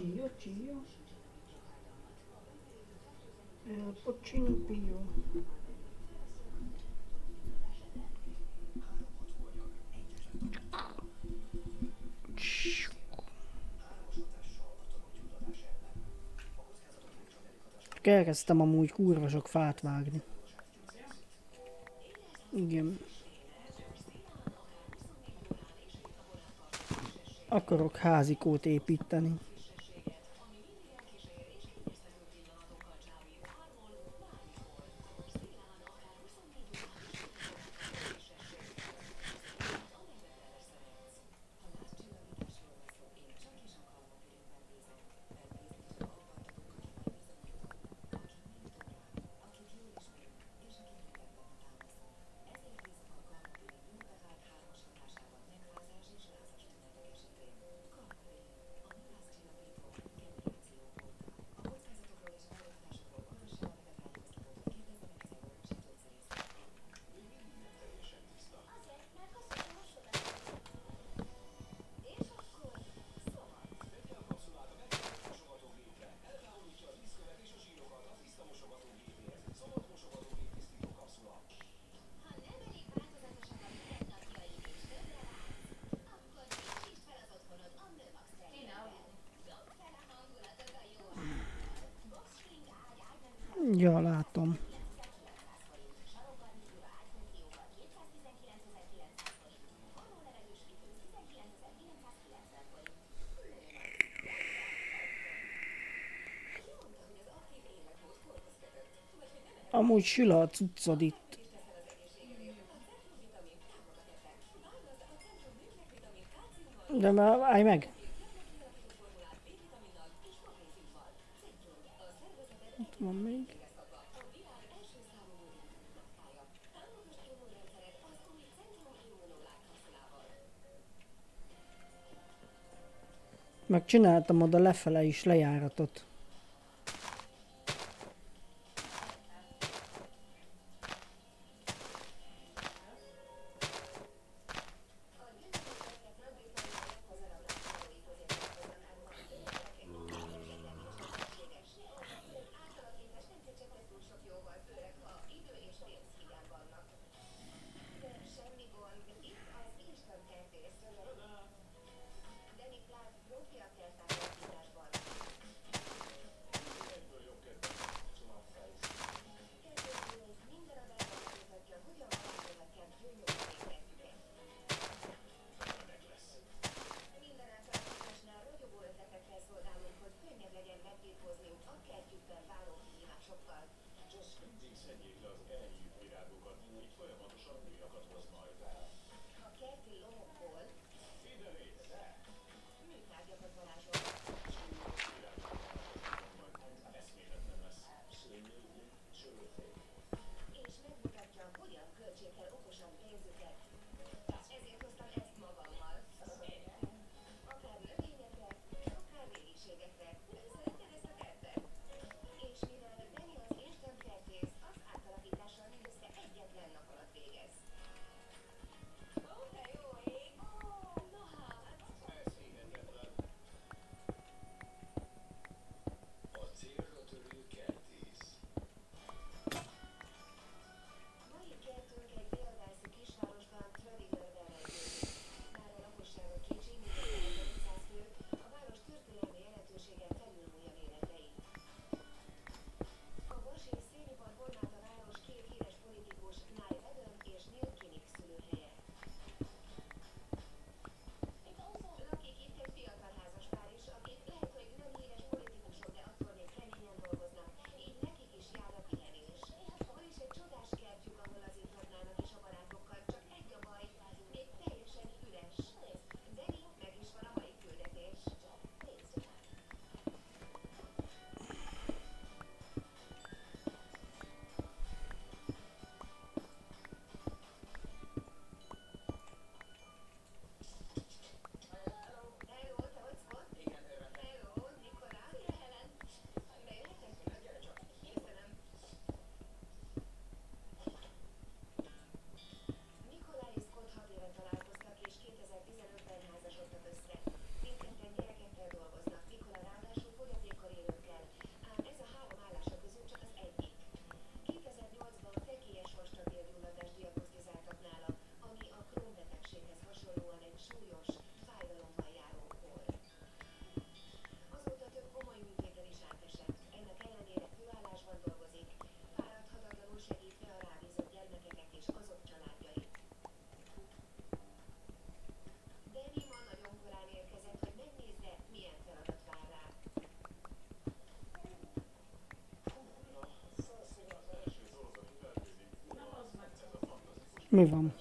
Cio, Cio. El Pocino Pio. Elkezdtem amúgy kurva sok fát vágni. Igen. Akarok házikót építeni. Amúgy sül a cuccod itt. De már állj meg! Itt van még. Meg csináltam oda lefele is lejáratot. Mi van?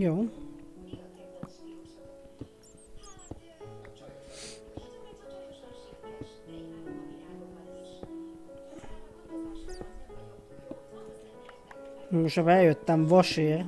Meg. Most eljöttem vasért,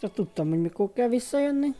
De tudtam, hogy mikor kell visszajönni.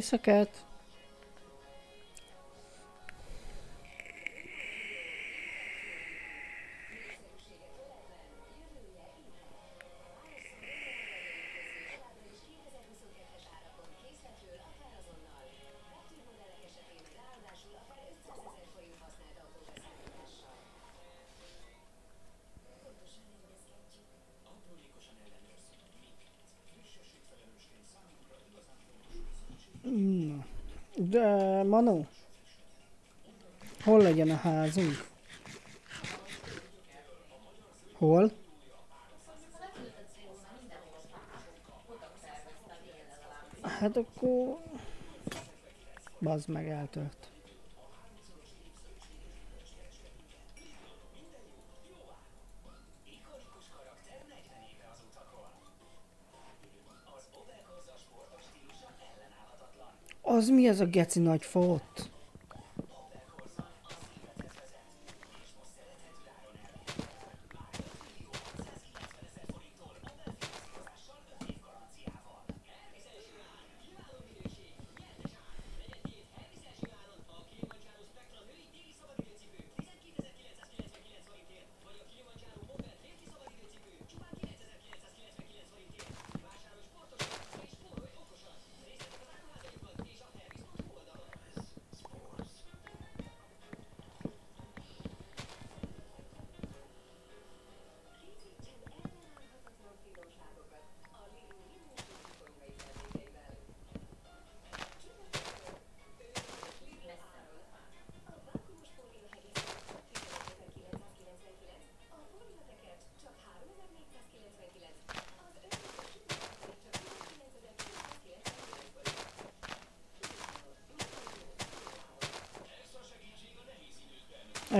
éjszakát! legyen a házunk? Hol? Hát akkor... Bazd meg, eltört. Az mi az a geci nagy fa ott?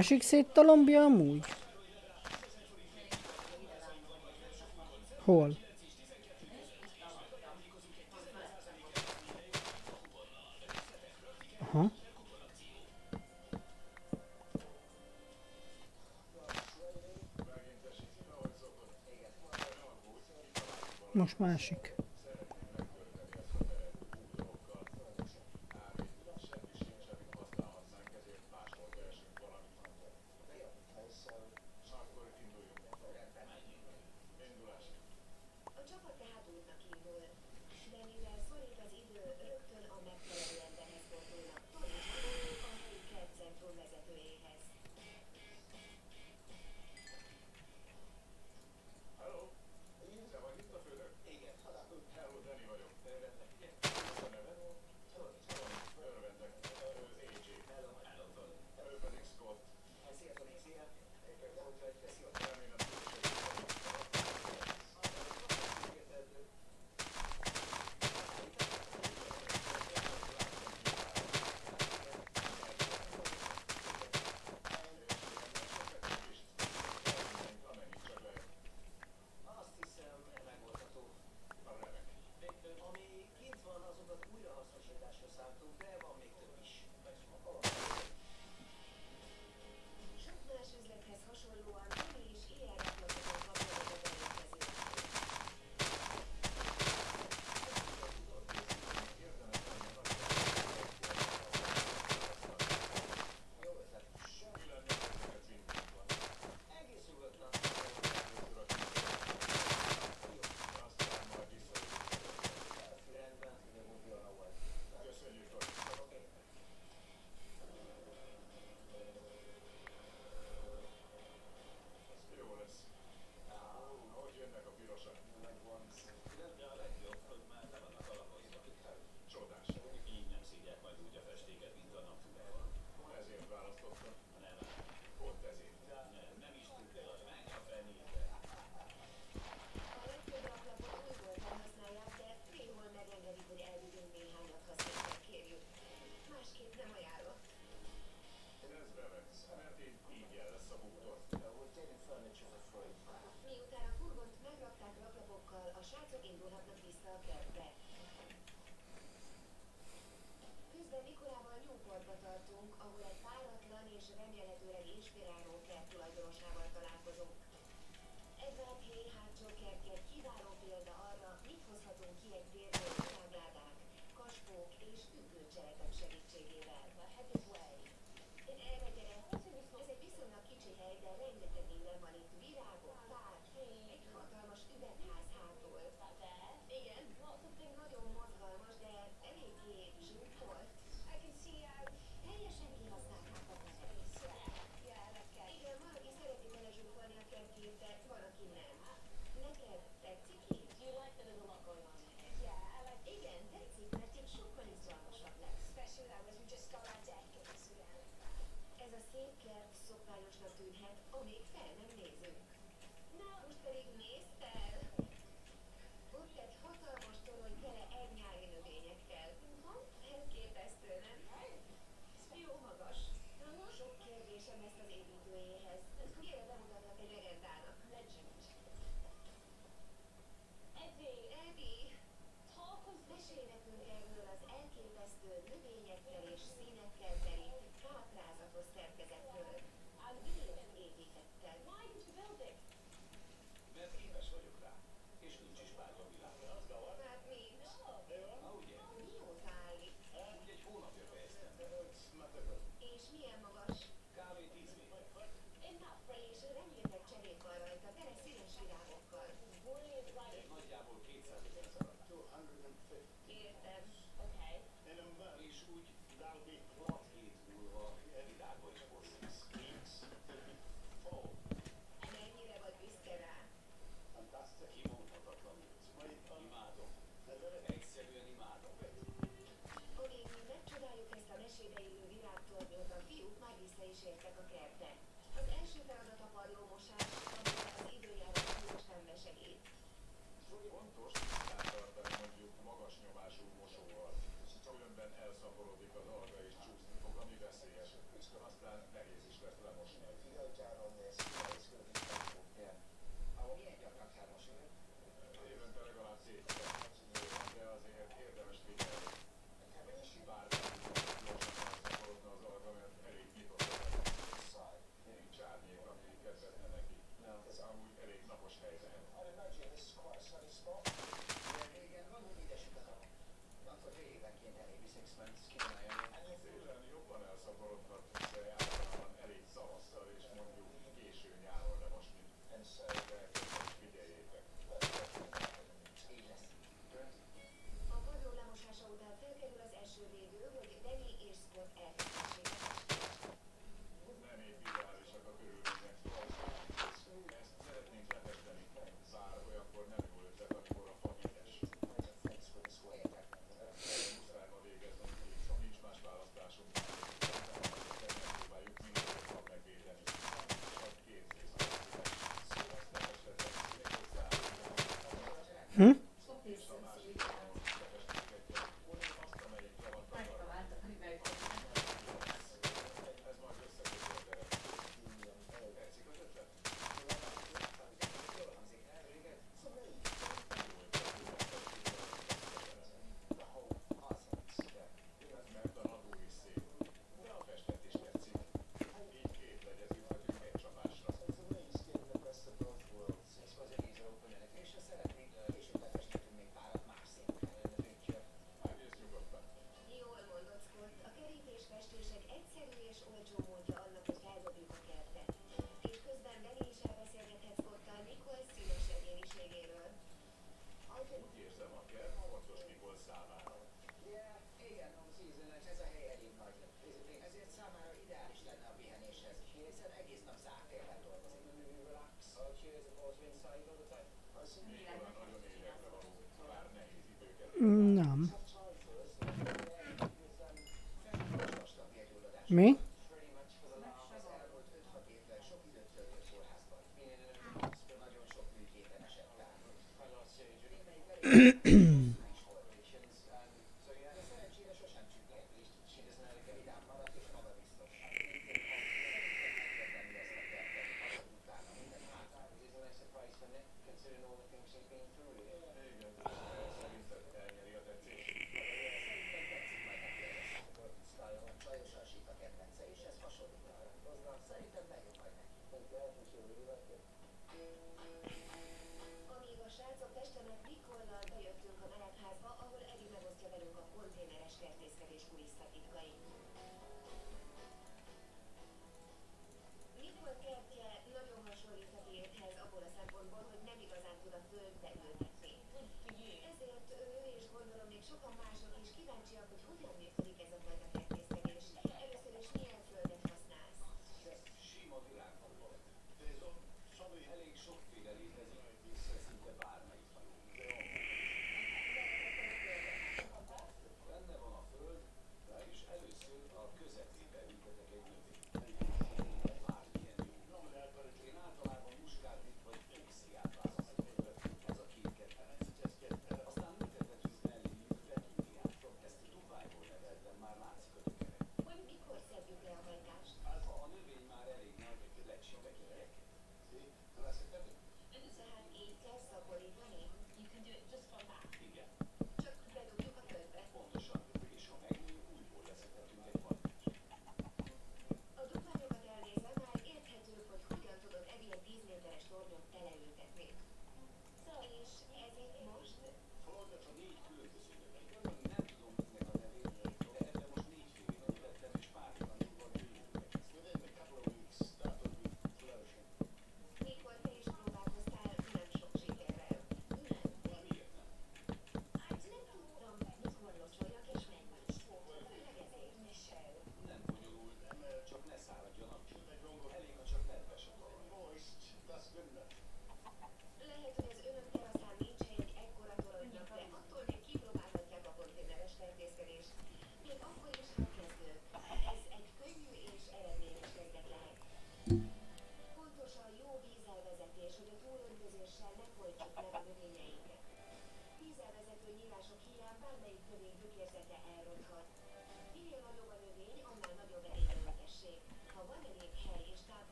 Esik szét a lombja amúgy? Hol? Aha. Most másik.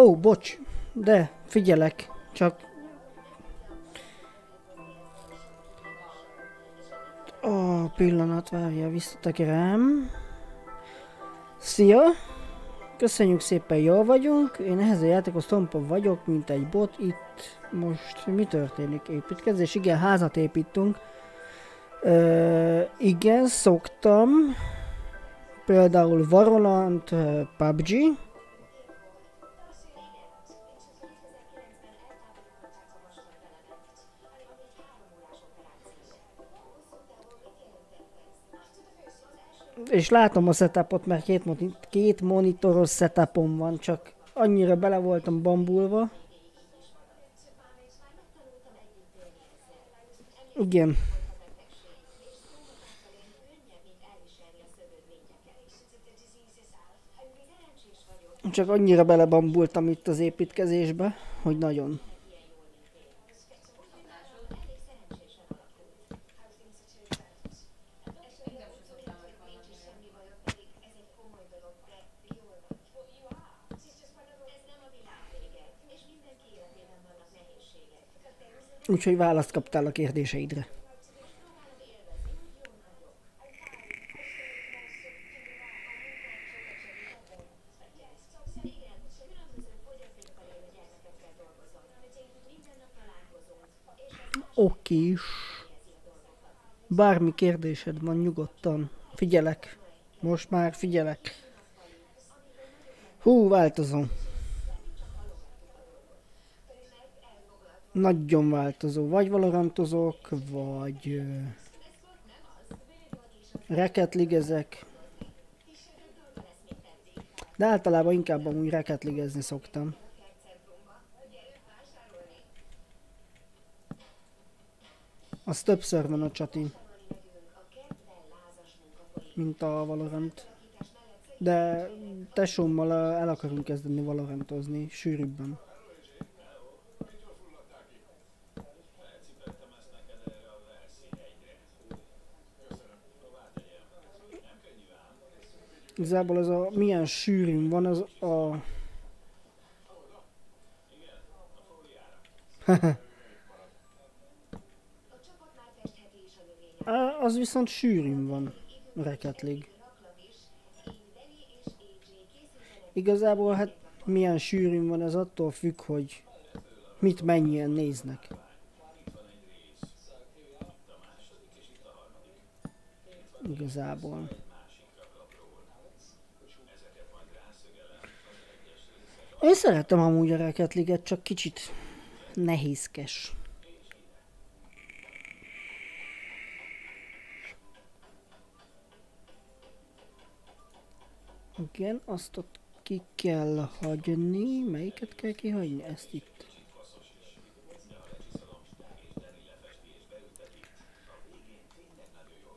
Ó, bocs, de figyelek, csak... Ó, pillanat, várja, visszatekerem. Szia! Köszönjük szépen, jól vagyunk. Én ehhez a játékhoz tompa vagyok, mint egy bot. Itt most mi történik? Építkezés? Igen, házat építünk. Ö, igen, szoktam. Például Valorant, ö, PUBG. És látom a setupot, mert két, két monitoros setupom van, csak annyira bele voltam bambulva. Igen. Csak annyira belebambultam itt az építkezésbe, hogy nagyon. Úgyhogy választ kaptál a kérdéseidre. Okis. Bármi kérdésed van, nyugodtan. Figyelek. Most már figyelek. Hú, változó. Nagyon változó. Vagy valorantozok, vagy... ö, Reketligezek. De általában inkább amúgy reketligezni szoktam. Az többször van a csatin. Mint a Valorant. De tesómmal el akarunk kezdeni Valorantozni sűrűbben. Igazából ez a milyen sűrűn van, az a... Az viszont sűrűn van, reketlig. Igazából hát milyen sűrűn van, ez attól függ, hogy mit mennyien néznek. Igazából. Én szeretem amúgy a Rocket League-et, csak kicsit nehézkes. Igen, azt ott ki kell hagyni. Melyiket kell kihagyni? Ezt itt.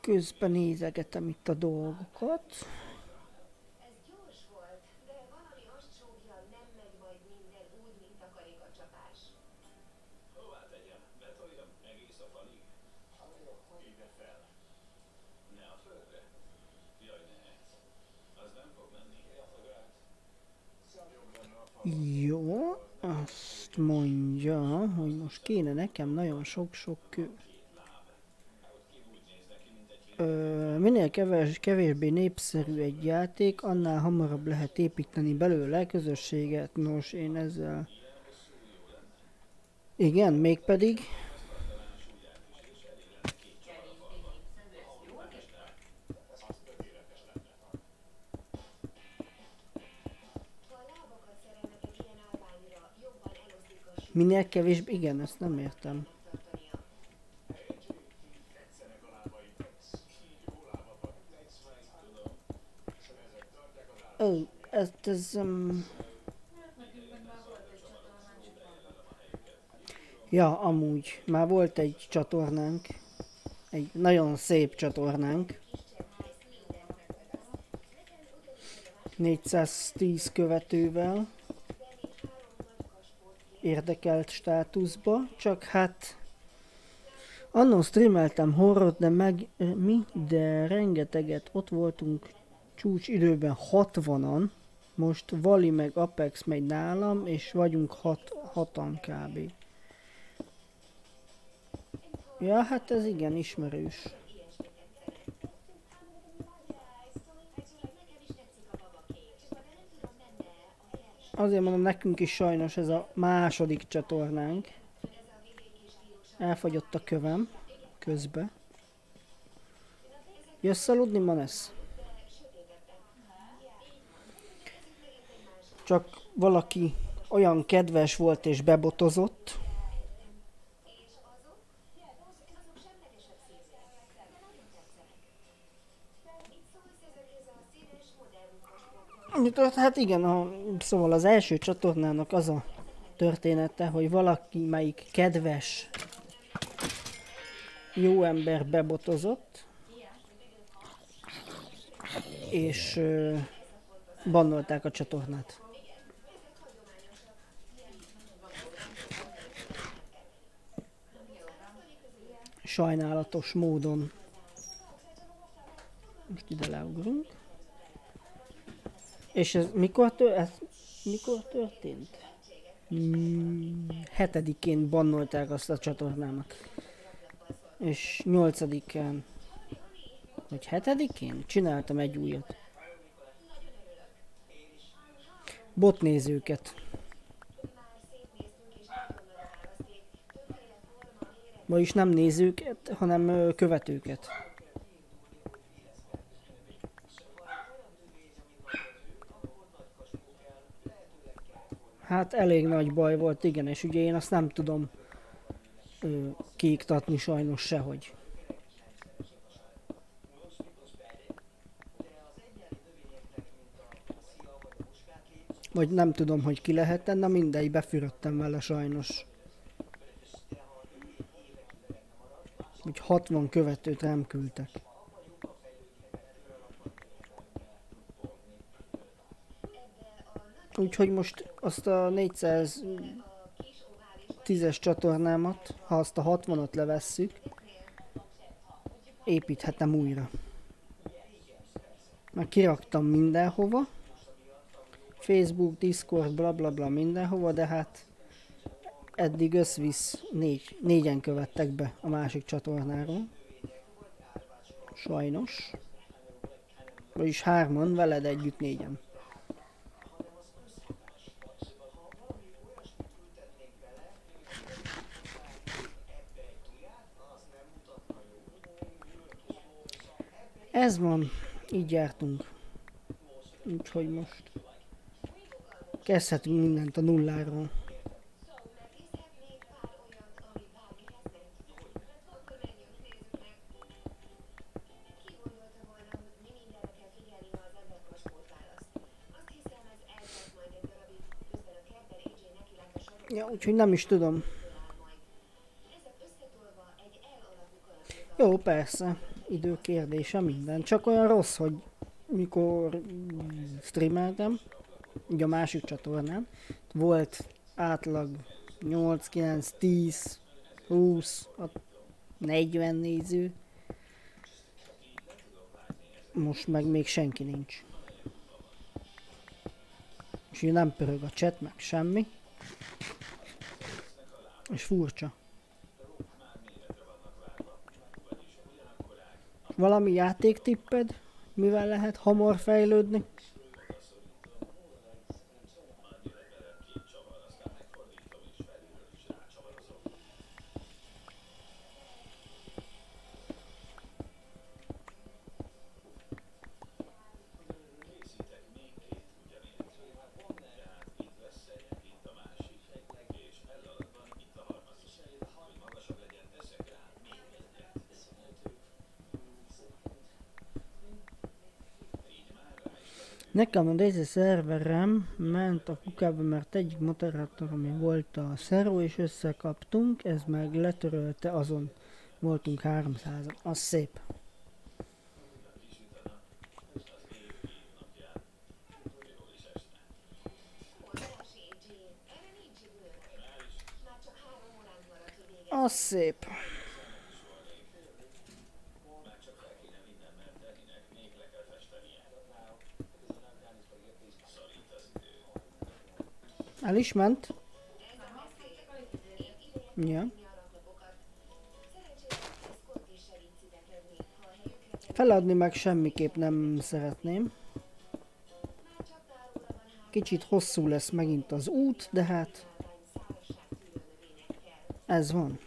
Közben nézegetem itt a dolgokat. Azt mondja, hogy most kéne nekem nagyon sok-sok kő. Ö, minél keves, kevésbé népszerű egy játék, annál hamarabb lehet építeni belőle közösséget. Nos, én ezzel... Igen, mégpedig... Minél kevésbé... Igen, ezt nem értem. Ó, ez, ez... Um... Ja, amúgy. Már volt egy csatornánk. Egy nagyon szép csatornánk. 410 követővel. Érdekelt státuszba, csak hát Annó streameltem horror, de meg mi, de rengeteget ott voltunk csúcs időben 60-an, Most Vali meg Apex megy nálam, és vagyunk hat, hatan kb. Ja, hát ez igen ismerős. Azért mondom, nekünk is sajnos ez a második csatornánk. Elfogyott a kövem közbe. Jössz aludni, Manesz? Csak valaki olyan kedves volt és bebotozott, Mit- Hát igen, a, szóval az első csatornának az a története, hogy valaki, melyik kedves, jó ember bebotozott, és ö, bannolták a csatornát. Sajnálatos módon. Most ide leugrunk. És ez mikor, tör, ez mikor történt? Mm, hetedikén bannolták azt a csatornámat. És nyolcadikán, vagy hetedikén csináltam egy újat. Botnézőket. Vagyis nem nézőket, hanem követőket. Hát elég nagy baj volt, igen, és ugye én azt nem tudom ö, kiiktatni sajnos sehogy. Vagy nem tudom, hogy ki lehet tenni, mindegy, befürödtem vele sajnos. Úgy 60 követőt nem küldtek. Úgyhogy most azt a 410-es csatornámat, ha azt a 60-at levesszük, építhetem újra. Már kiraktam mindenhova. Facebook, Discord, bla bla bla mindenhova, de hát eddig összvisz négy, négyen követtek be a másik csatornáról. Sajnos. Vagyis hárman, veled együtt négyen. Ez van, így jártunk. Úgyhogy most kezdhetünk mindent a nulláról. Ja, úgyhogy nem is tudom. Jó, persze. Idő kérdése minden. Csak olyan rossz, hogy mikor streameltem, ugye a másik csatornán, volt átlag 8, 9, 10, 20, a 40 néző. Most meg még senki nincs. És nem pörög a chat, meg semmi. És furcsa. Valami játéktipped? Mivel lehet hamar fejlődni? Nekem a Daisy szerverem ment a kukába, mert egyik moderátor, ami volt a szervo, és összekaptunk, ez meg letörölte, azon voltunk 300 Az szép. Az szép. Is ment. Ja. Feladni meg semmiképp nem szeretném. Kicsit hosszú lesz megint az út, de hát ez van.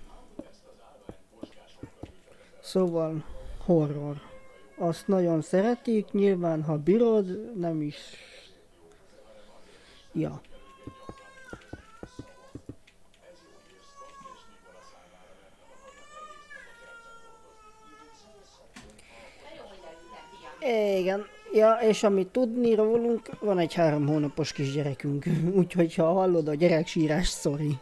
Szóval horror. Azt nagyon szeretik, nyilván ha bírod, nem is... Ja. Igen. Ja, és amit tudni rólunk, van egy három hónapos kisgyerekünk. Úgyhogy ha hallod a gyerek sírás, sorry.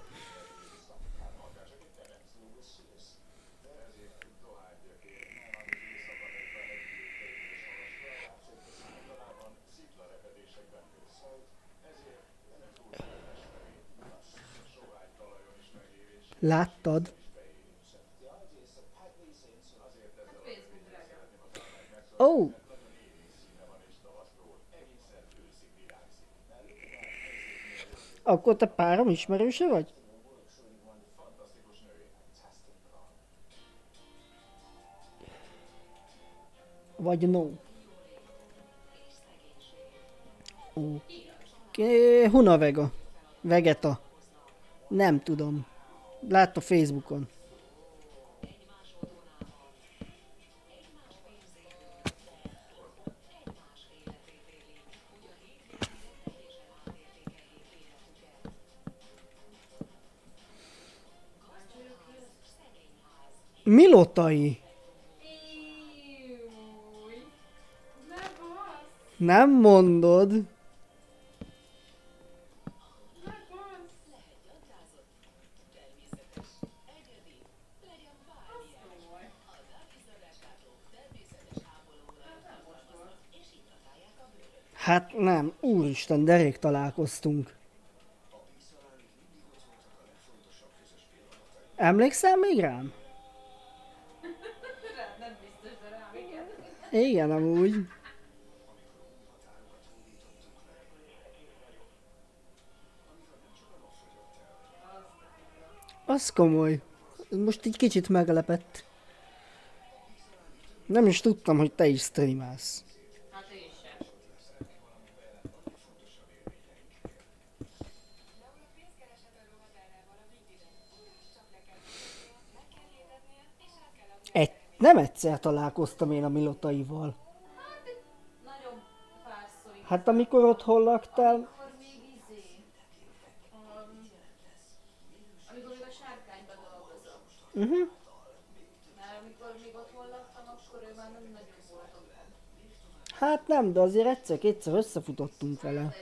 Láttad? Oh. Akkor te párom ismerőse vagy? Vagy no? Oké, Huna Vega. Vegeta. Nem tudom. Látta Facebookon. Basz, Nem mondod. Hát nem, úristen, de rég találkoztunk. Emlékszel még rám? Igen. Amúgy. Az komoly. Most egy kicsit meglepett. Nem is tudtam, hogy te is streamelsz. Hát én sem. Egy, nem egyszer találkoztam én a Milotaival. Hát amikor otthon laktál, Akkor még amikor még a sárkányban dolgozom. uh-huh. Mert amikor még otthon laktam, akkor ő már nem nagyon volt otthon. hát nem, de azért egyszer-kétszer összefutottunk vele.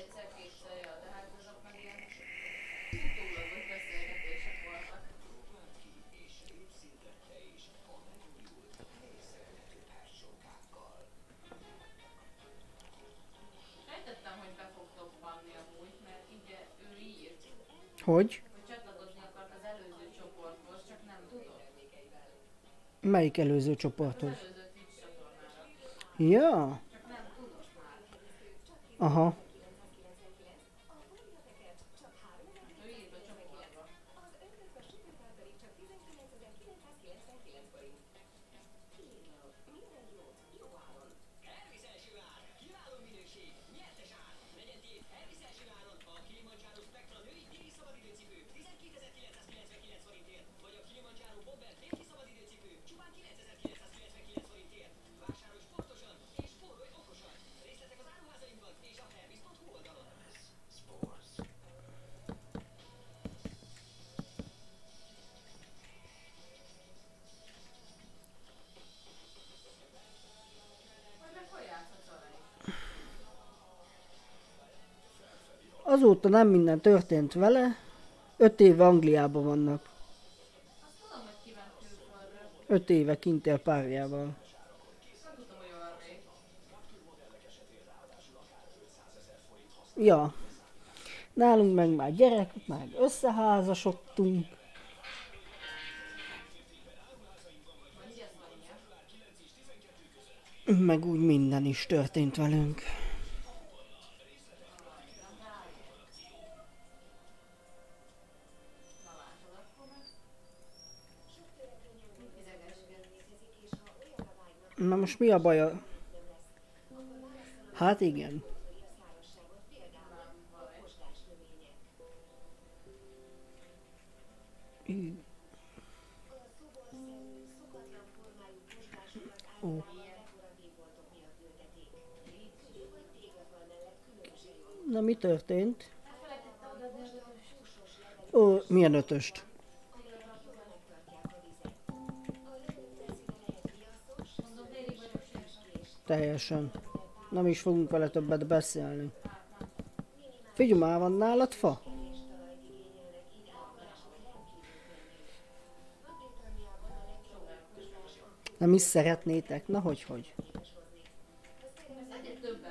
Tudott. Melyik előző csoporthoz? Ja, aha. Azóta nem minden történt vele. Öt éve Angliában vannak. Öt éve kint él párjával. Ja. Nálunk meg már gyerek, meg összeházasodtunk. Meg úgy minden is történt velünk. Most mi a baj a... Hát igen. Ó. Na mi történt? Ó, milyen ötöst? Teljesen. Nem is fogunk vele többet beszélni. Figyelj már, van nálad fa? Nem is szeretnétek? Na hogy, hogy? Egyre több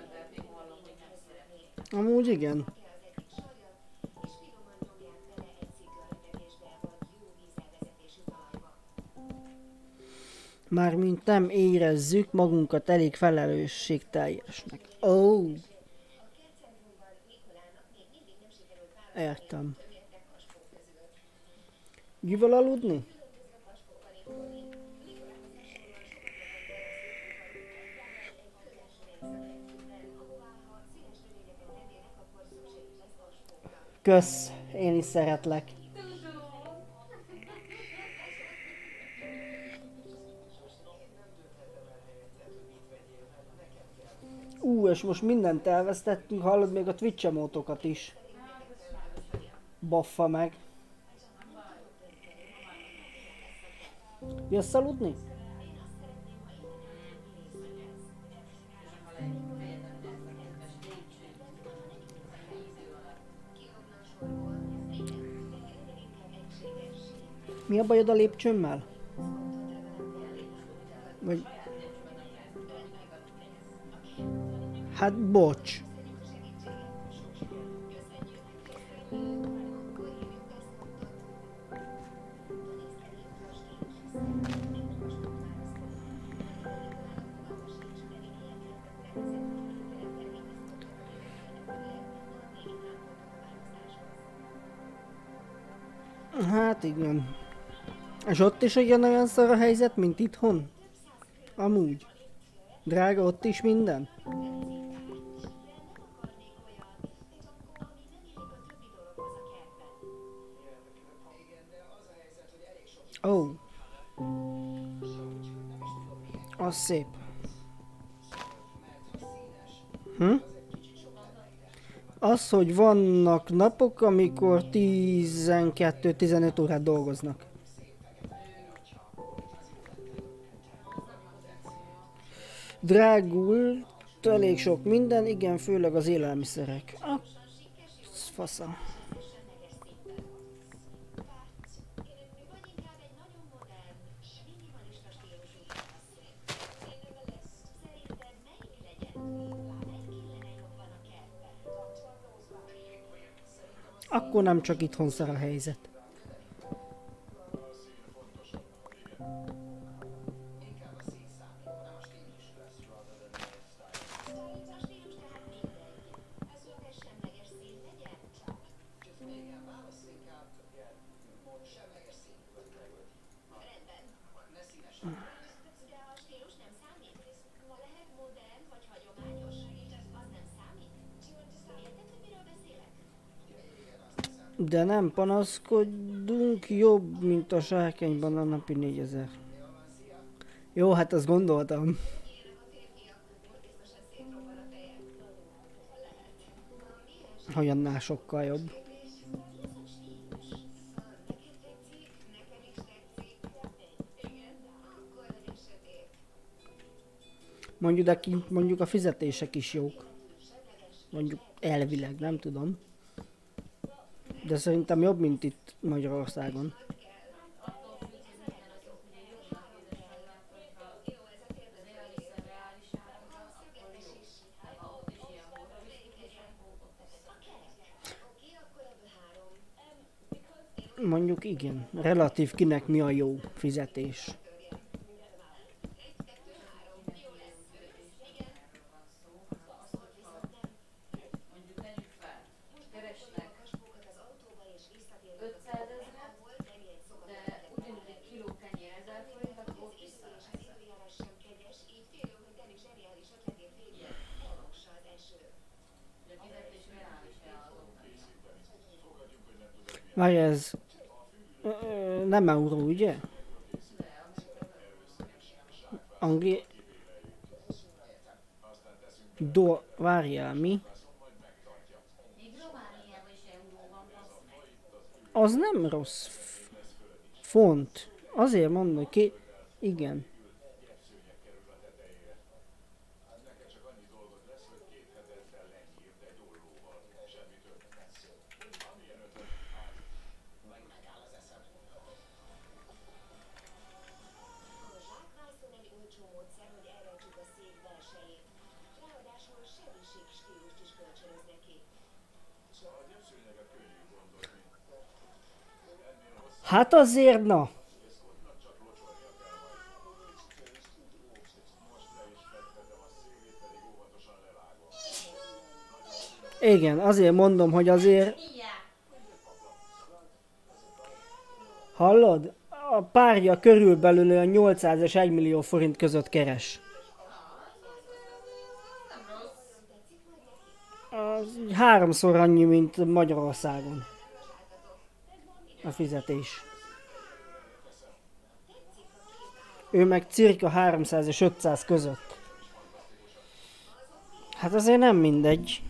Mármint nem érezzük magunkat elég felelősségteljesnek. Ó! Oh. Értem. Gyűvöl aludni? Kösz, én is szeretlek. És most mindent elvesztettünk, hallod még a Twitch emótokat is. Baffa meg. Jössz aludni? Mi a bajod a lépcsőmmel? Vagy... Hát bocs. Hát igen. És ott is ugyanolyan szar a helyzet, mint itthon? Amúgy. Drága ott is minden? Szép. Hm? Az, hogy vannak napok, amikor 12-15 órát dolgoznak. Drágul, elég sok minden, igen, főleg az élelmiszerek. Ah, fasza. Akkor nem csak itthon szar a helyzet. Nem panaszkodunk, jobb, mint a sárkányban a napi 4000. Jó, hát azt gondoltam. Hogy annál sokkal jobb. Mondjuk, de kint mondjuk a fizetések is jók. Mondjuk elvileg, nem tudom. De szerintem jobb, mint itt Magyarországon. Mondjuk igen, relatív kinek mi a jó fizetés. Mondjuk tegyük fel, keresnek 500 ezeret, de ugyanúgy egy kiló kenyér 1000 forint, akkor 500 ezer. Várj, ez... Ö, ö, nem euró, ugye? Angli... Do... Várjál, mi? Még Romániában is euró van, bassz meg. F- font. Azért mondom, hogy ki... Igen. Hát azért, na. Igen, azért mondom, hogy azért, hallod? A párja körülbelül olyan 800 és 1 millió forint között keres. Az háromszor annyi, mint Magyarországon. A fizetés. Ő meg cirka 300 és 500 között. Hát azért nem mindegy.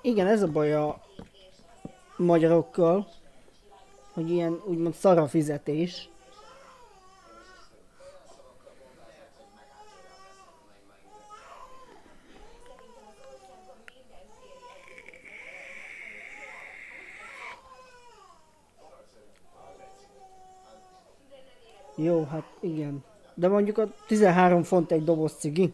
Igen, ez a baj a magyarokkal, hogy ilyen úgymond szara fizetés. Jó, hát igen. De mondjuk a 13 font egy doboz cigi.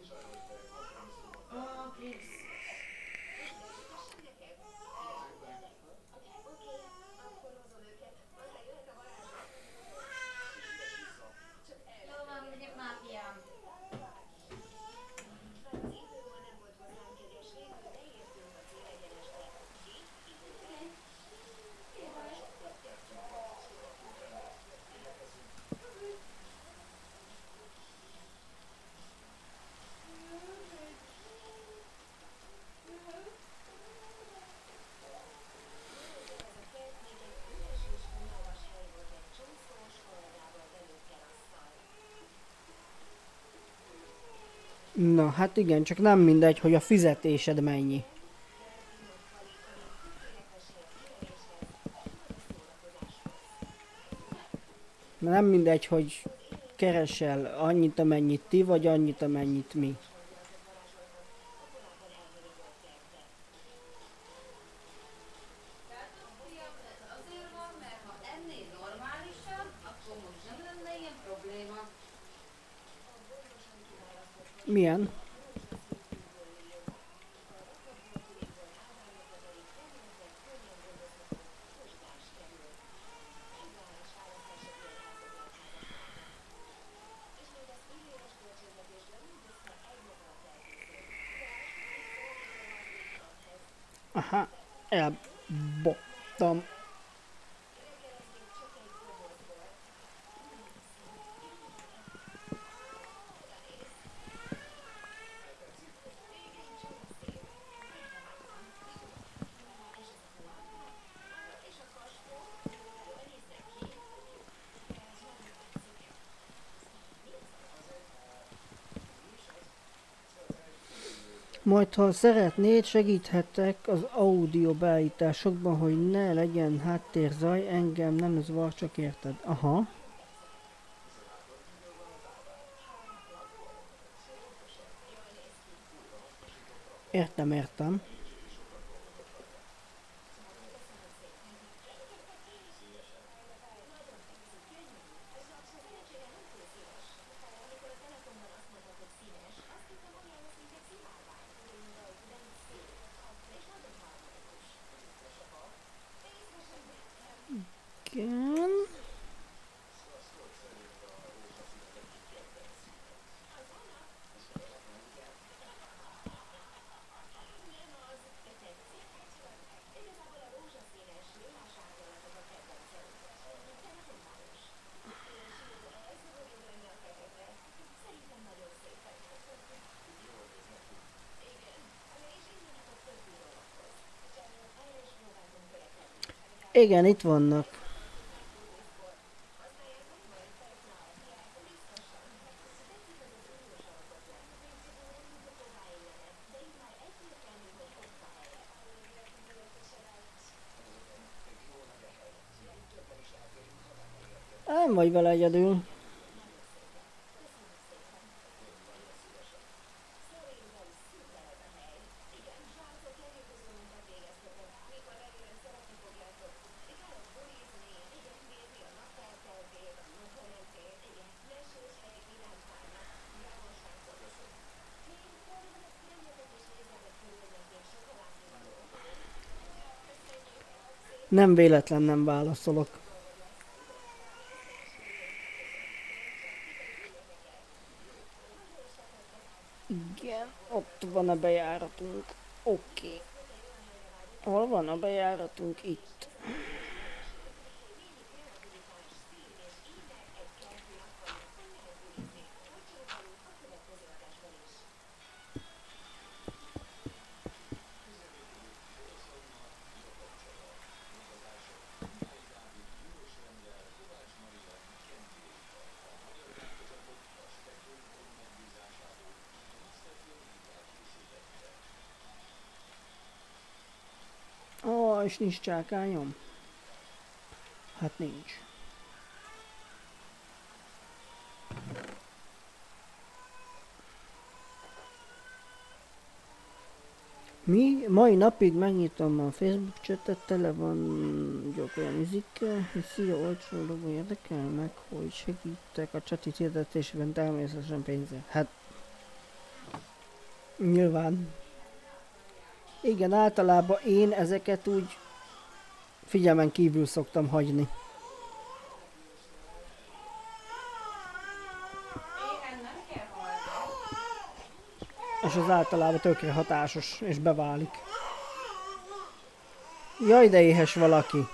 Hát igen, csak nem mindegy, hogy a fizetésed mennyi. Mert nem mindegy, hogy keresel annyit, amennyit ti, vagy annyit, amennyit mi. Tehát, fiam, ez azért van, mert ha ennél normálisan, akkor most nem lenne ilyen probléma. Milyen? Aha, elbottam. Majd, ha szeretnéd, segíthetek az audio beállításokban, hogy ne legyen háttérzaj, engem nem zavar, csak érted. Aha. Értem, értem. Igen. Igen, itt vannak. Nem vagy vele egyedül. Nem véletlen nem válaszolok. Igen, ott van a bejáratunk. Oké. Okay. Hol van a bejáratunk? Itt. Ó, és nincs csákányom? Hát nincs. Mi? Mai napig megnyitom a Facebook chatet, tele van gyok olyan üzikkel, hogy szia, olcsó dolgok érdekelnek, hogy segítek a csati hirdetésben természetesen pénzzel. Hát, nyilván. Igen, általában én ezeket úgy figyelmen kívül szoktam hagyni. És az általában tökre hatásos, és beválik. Jaj, de éhes valaki.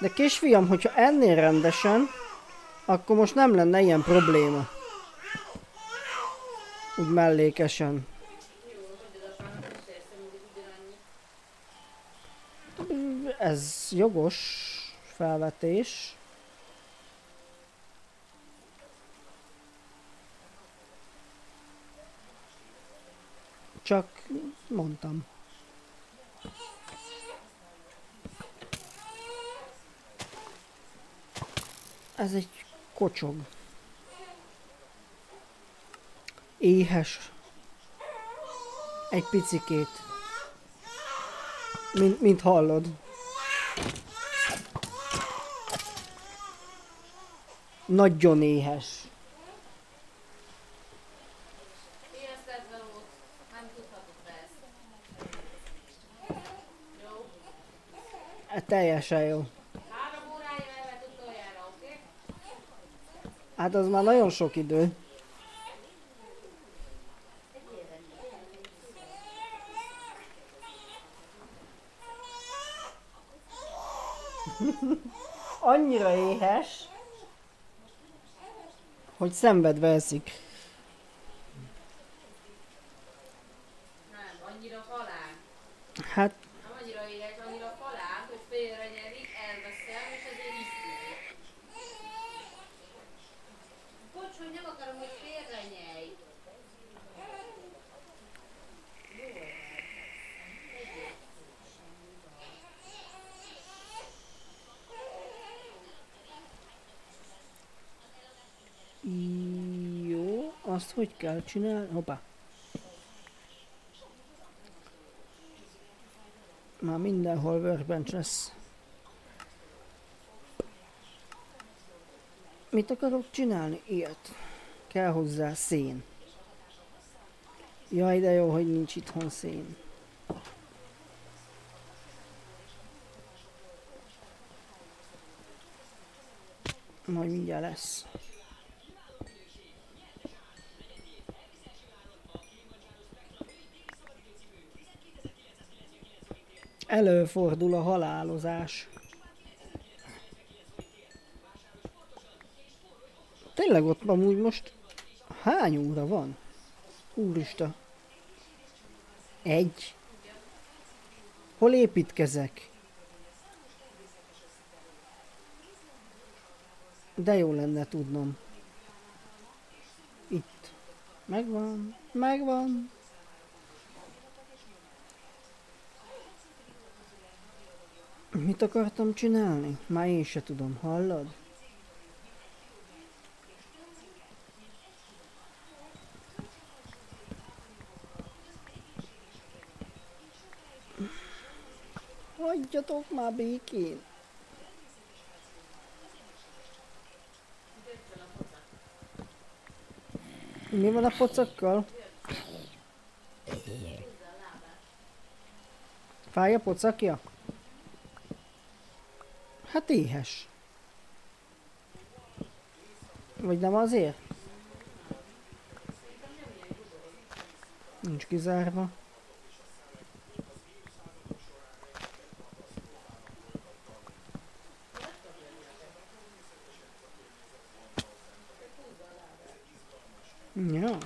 De kisfiam, hogyha ennél rendesen, akkor most nem lenne ilyen probléma. Úgy mellékesen. Ez jogos felvetés. Csak mondtam. Ez egy kocsog. Éhes. Egy picikét. Mint, mint hallod. Nagyon éhes. E, teljesen jó. Hát az már nagyon sok idő. Annyira éhes, hogy szenvedve eszik. Nem, annyira halál. Hát, Nem annyira éhes, annyira halál, hogy félre nyeri, elveszem, és ezért iszik. Bocs, hogy nem akarom, hogy félre nyelj. jó, azt hogy kell csinálni? Hoppá. Már mindenhol workbench lesz. Mit akarok csinálni? Ilyet. Kell hozzá szén. Jaj, de jó, hogy nincs itthon szén. Majd mindjárt lesz. Előfordul a halálozás. Tényleg ott amúgy most hány óra van? Úrista. Egy. Hol építkezek? De jó lenne tudnom. Itt. Megvan. Megvan. Mit akartam csinálni? Már én se tudom, hallod? Hagyjatok már békén! Mi van a pocakkal? Fáj a pocakja? Hát éhes. Vagy nem azért? Nincs kizárva. Ja.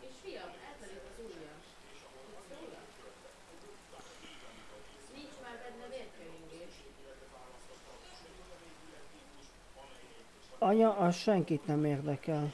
És fiam, eltelik az ujjam. Tudsz róla? Nincs már benne vérkeringés. Anya, az senkit nem érdekel.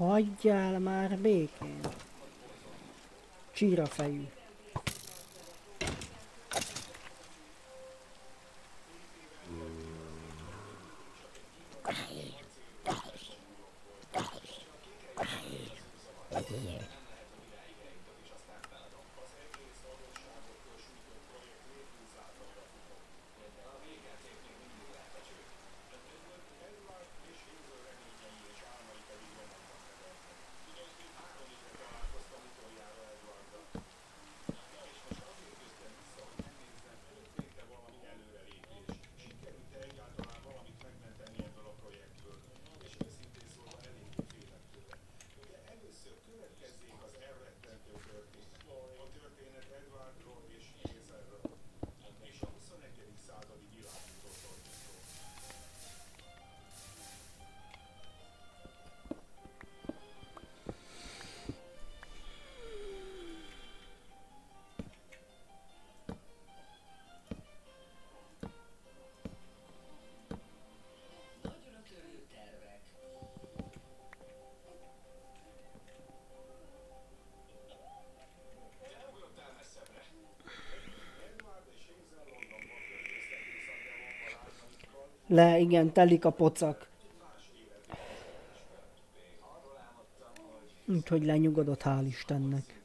Hagyjál már békén. Csírafejű. Le, igen, telik a pocak. Úgyhogy lenyugodott, hál' Istennek.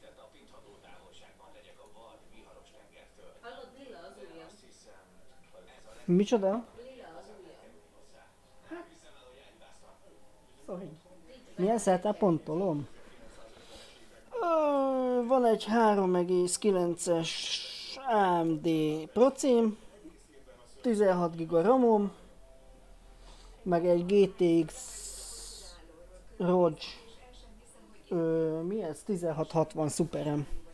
Micsoda? Ujjam. Sorry. Milyen szertál pontolom? Van egy 3,9-es AMD procim, 16 giga ramom, meg egy GTX ROG, ö, mi ez? 1660 Superem. Ez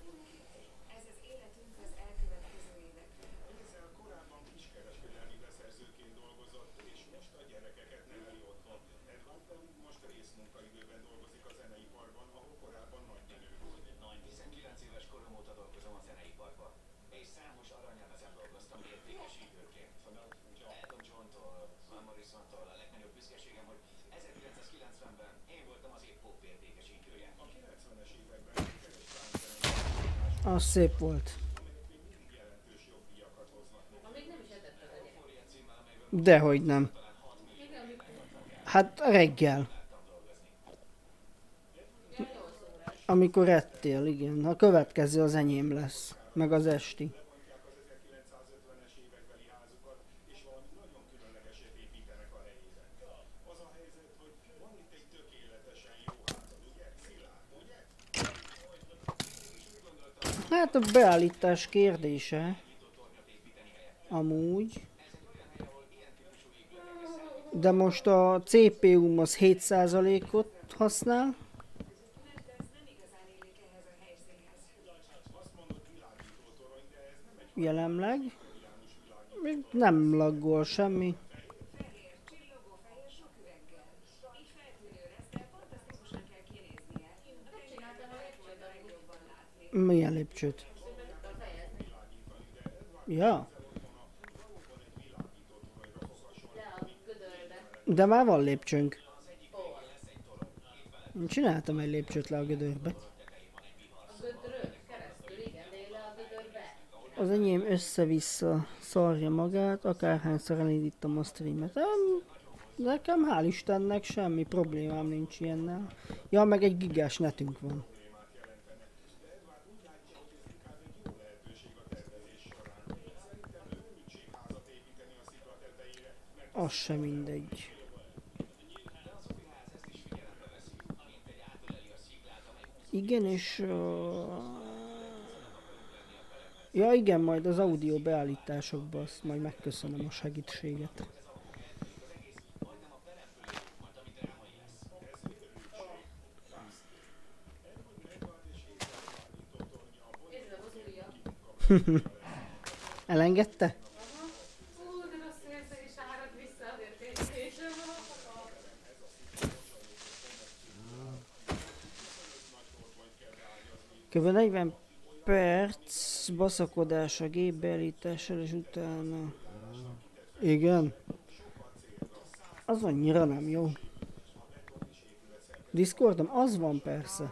az egyet. Dehogy nem. Hát reggel. Ja, 8 órás. Amikor ettél, igen. A következő az enyém lesz. Meg az esti. Hát a beállítás kérdése. Amúgy. De most a CPU-m az 7%-ot használ. Jelenleg. Nem laggol semmi. Milyen lépcsőt? Ja, de már van lépcsőnk. Én csináltam egy lépcsőt le a gödörbe. Az enyém össze-vissza szarja magát, akárhányszor elindítom a streamet. Nekem hál' Istennek semmi problémám nincs ilyennel. Ja, meg egy gigás netünk van. Az sem mindegy. Igen, és... Uh... Ja igen, majd az audio beállításokban azt majd megköszönöm a segítséget. Elengedte? Hú, de rossz érzek, és árad vissza, azért később később van. Kb. 40 perc baszakodás a gép beállítással, és utána... Igen. Az annyira nem jó. Discordom? Az van persze.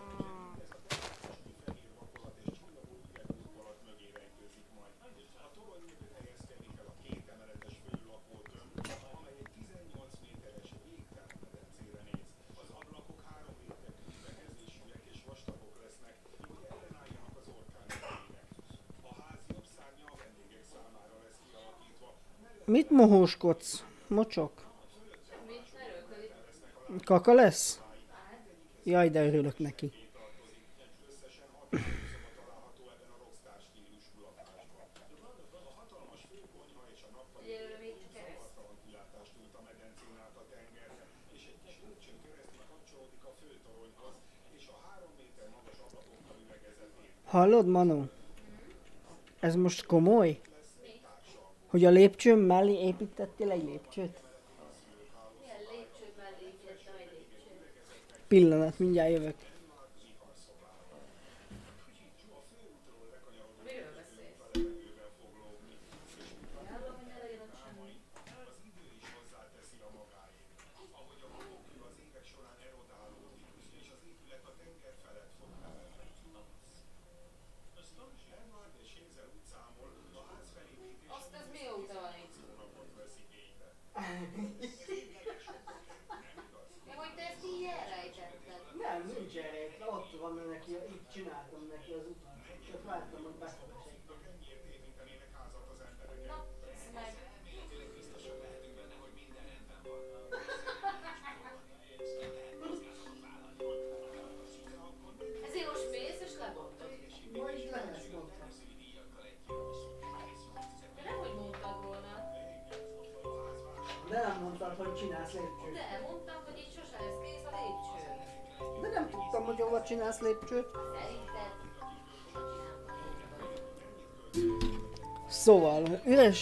Mit mohóskodsz? Mocsok? Kaka lesz? Jaj, de örülök neki. Hallod, Manu? Ez most komoly? Hogy a lépcsőm mellé építettél egy lépcsőt? Milyen lépcső mellé építettem egy lépcsőt? Pillanat, mindjárt jövök.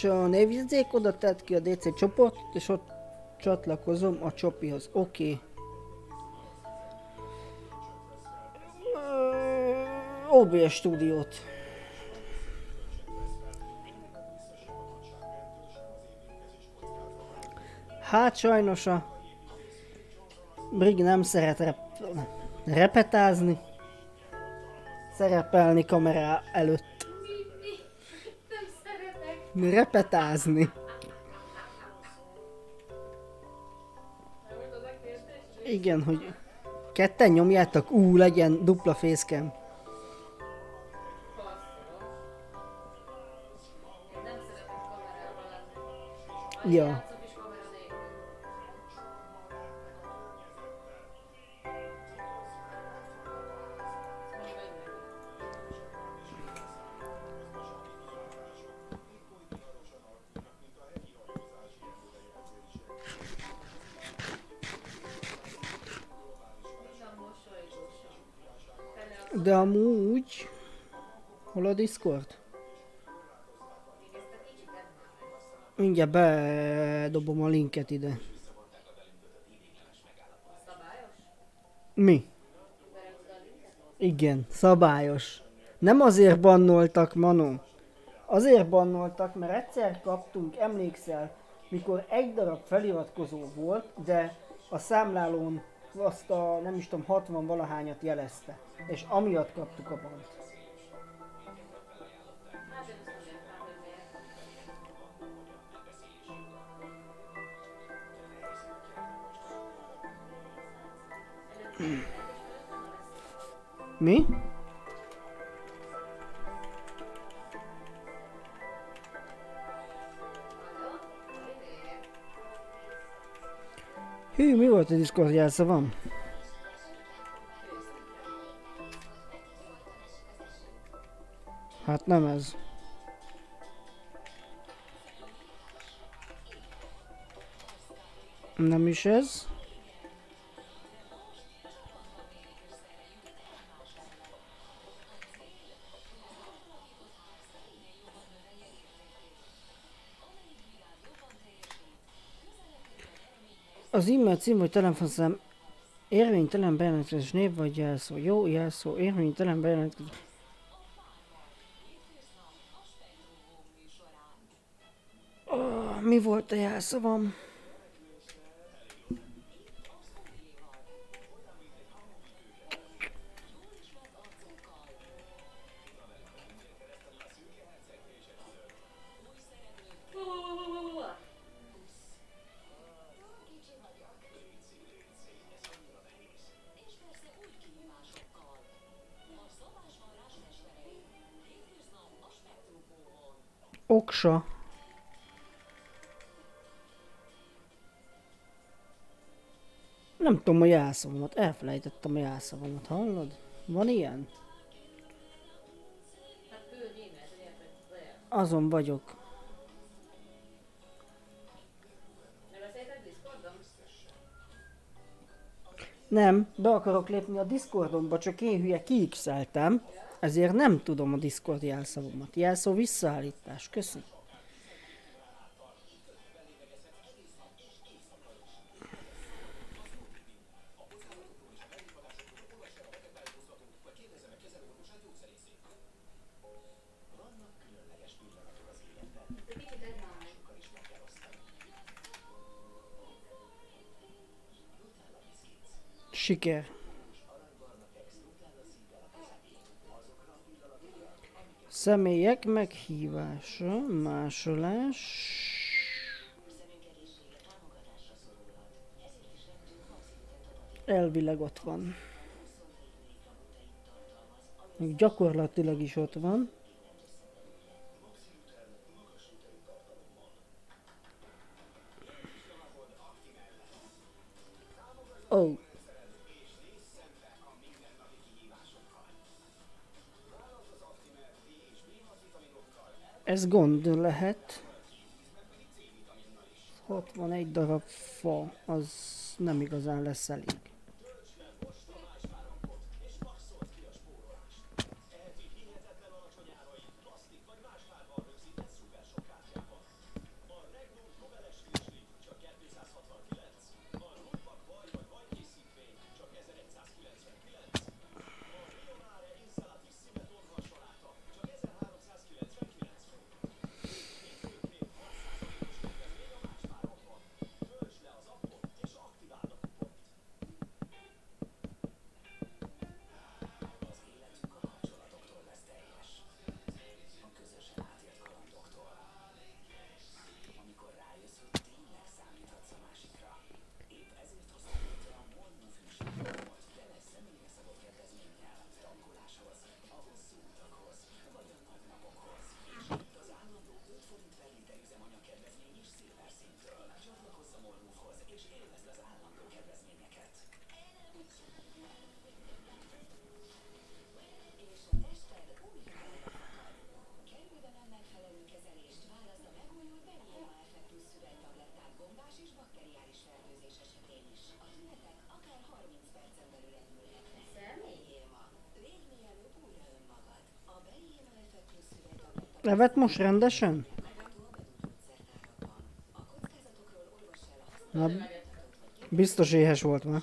Üres a névjegyzék, oda tedd ki a DC csoportot, és ott csatlakozom a csopihoz. Oké. Okay. OBS stúdiót. Hát sajnos a Brig nem szeret rep repetázni, szerepelni kamerá előtt. Repetázni. Igen, hogy ketten nyomjátok, ú, legyen dupla fészkem. Ja. Amúgy... Hol a Discord? Mindjárt bedobom a linket ide. Mi? Igen, szabályos. Nem azért bannoltak, Manu. Azért bannoltak, mert egyszer kaptunk, emlékszel, mikor egy darab feliratkozó volt, de a számlálón azt a nem is tudom 60 valahányat jelezte. És amiatt kaptuk a bant. Mi? Hű, mi volt a Discord jelszavam? Hát nem ez. Nem is ez. Az e-mail cím vagy telefonszám érvénytelen bejelentkezés név vagy jelszó. Jó jelszó, érvénytelen bejelentkezés. Oh, mi volt a jelszavam? Oksa. Nem tudom a jelszavamat, elfelejtettem a jelszavamat, hallod? Van ilyen? Azon vagyok. Nem be akarok lépni a Discordomba, csak én hülye kiixeltem, ezért nem tudom a Discord jelszavamat. Jelszó visszaállítás, köszi. Siker. Személyek meghívása, másolás. Elvileg ott van. Még gyakorlatilag is ott van. Ez gond lehet. 61 darab fa, az nem igazán lesz elég. Levet most rendesen? Na, biztos éhes volt már.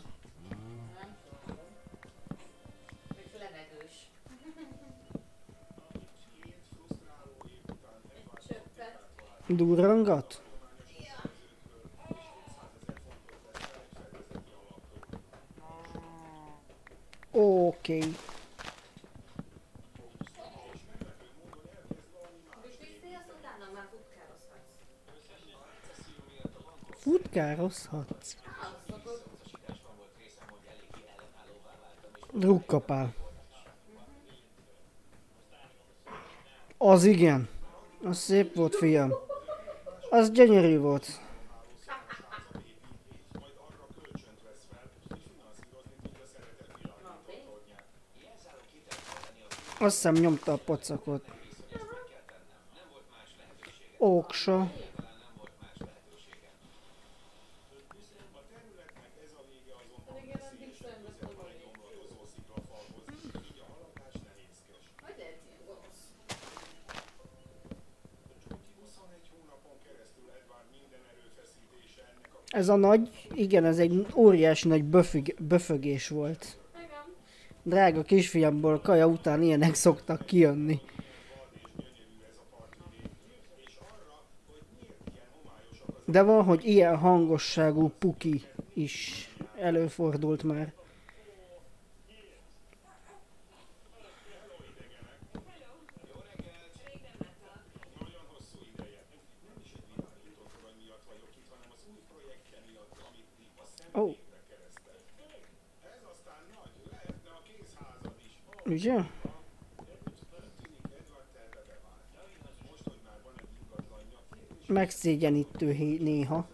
húzhatsz. Rukkapál. Az igen. Az szép volt, fiam. Az gyönyörű volt. Azt hiszem nyomta a pocakot. Oksa. ez a nagy, igen, ez egy óriási nagy böfüg, böfögés volt. Drága kisfiamból kaja után ilyenek szoktak kijönni. De van, hogy ilyen hangosságú puki is előfordult már. Igen? Megszégyenítő néha.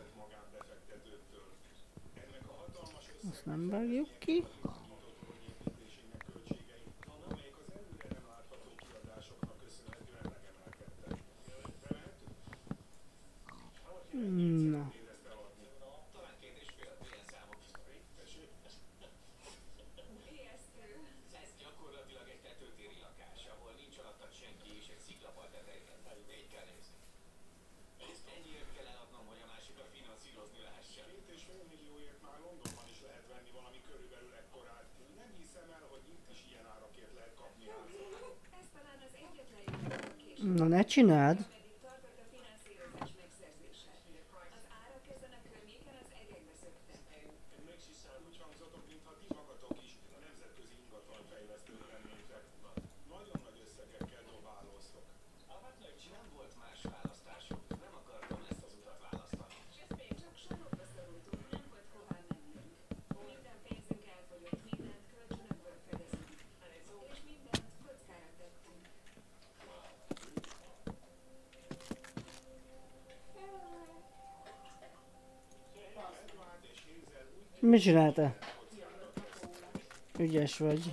destinado vagy.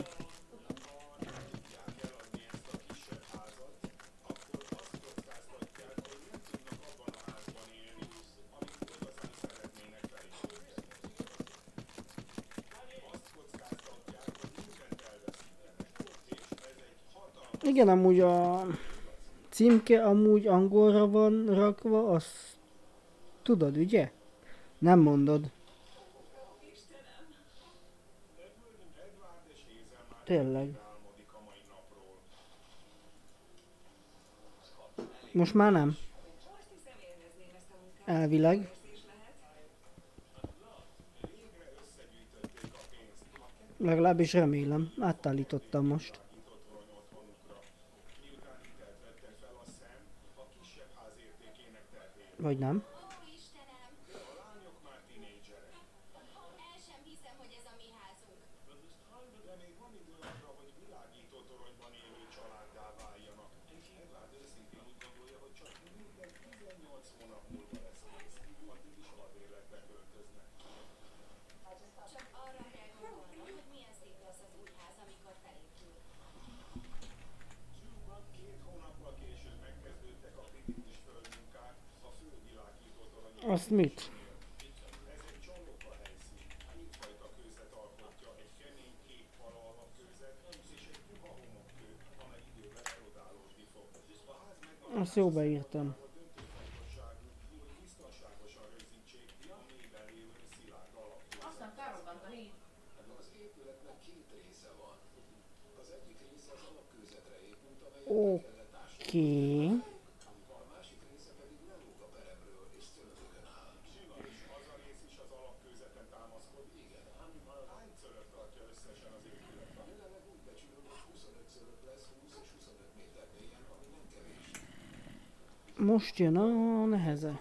Igen, amúgy a címke amúgy angolra van rakva, azt tudod, ugye? Nem mondod. Tényleg. Most már nem. Elvileg. Legalábbis remélem. Átállítottam most. Vagy nem. waar je dan. Christian on has a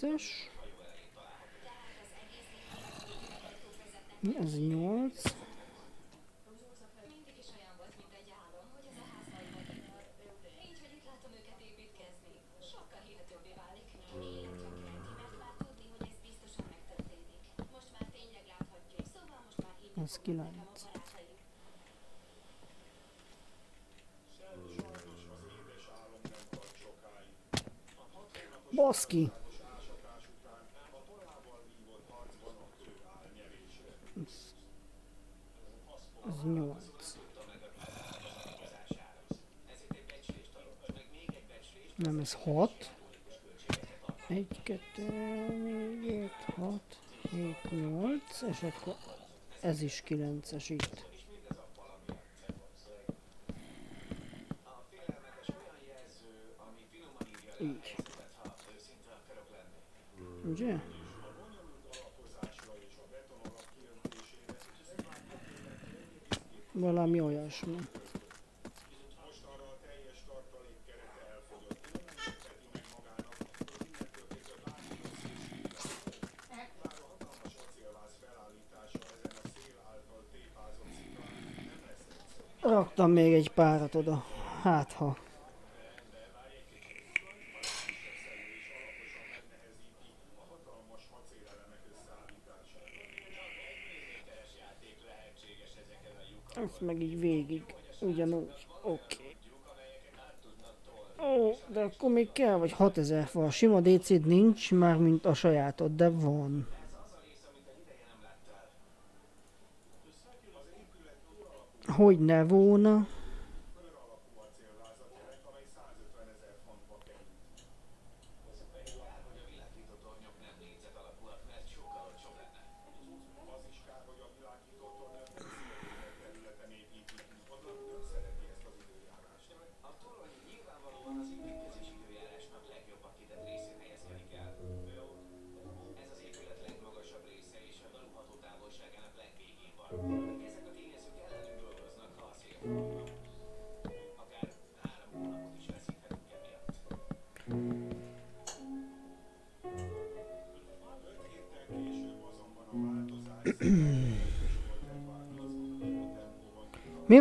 9-es. Ez 8. Ez 9. Baszki! 6. 1, 2, 4, 5, 6, 7, 8, és akkor ez is 9-es itt. hozhat oda. Hát ha. Ezt meg így végig. Ugyanúgy. Oké. Okay. Ó, de akkor még kell, vagy 6000 fal. Sima dc nincs, már mint a sajátod, de van. Hogy ne volna?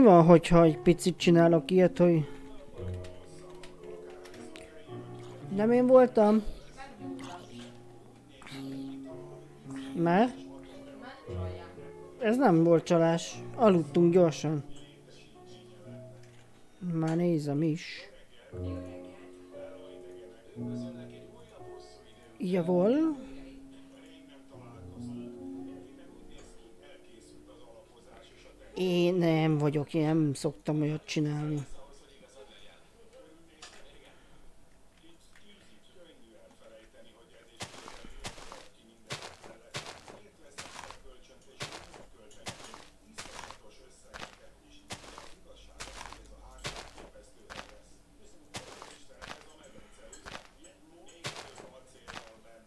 van, hogyha egy picit csinálok ilyet, hogy... Nem én voltam. Már? Ez nem volt csalás. Aludtunk gyorsan. Már nézem is. Javol. Én nem vagyok, én nem szoktam olyat csinálni.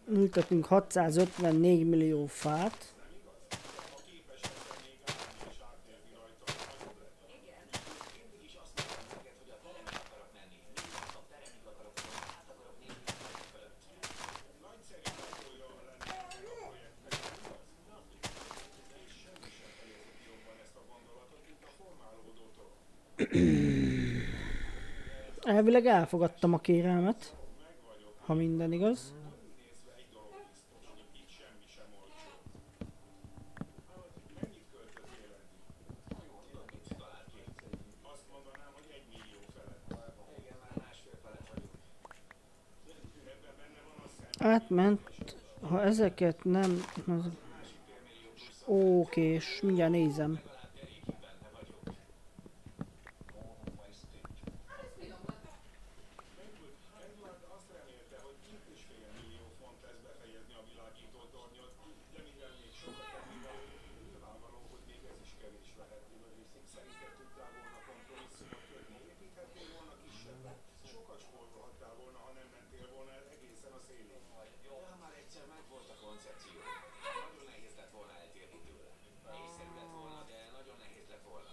ültetünk 654 millió fát, Elvileg elfogadtam a kérelmet, ha minden igaz. Átment, ha ezeket nem... Az... Oké, és mindjárt nézem. Edward azt remélte, hogy két és fél millió font tesz befejezni a világító tornyot, de mivel még sokat tennivaló, nyilvánvaló, hogy még ez is kevés lehet. Lövészék szerinted tudtál volna kompromisszumot kötni, építhettél volna kisebbet, sokat spórolhattál volna, ha nem mentél volna el egészen a szélig. Jó, ha már egyszer megvolt a koncepció. Nagyon nehéz lett volna eltérni tőle. Észszerű lett volna, de nagyon nehéz lett volna.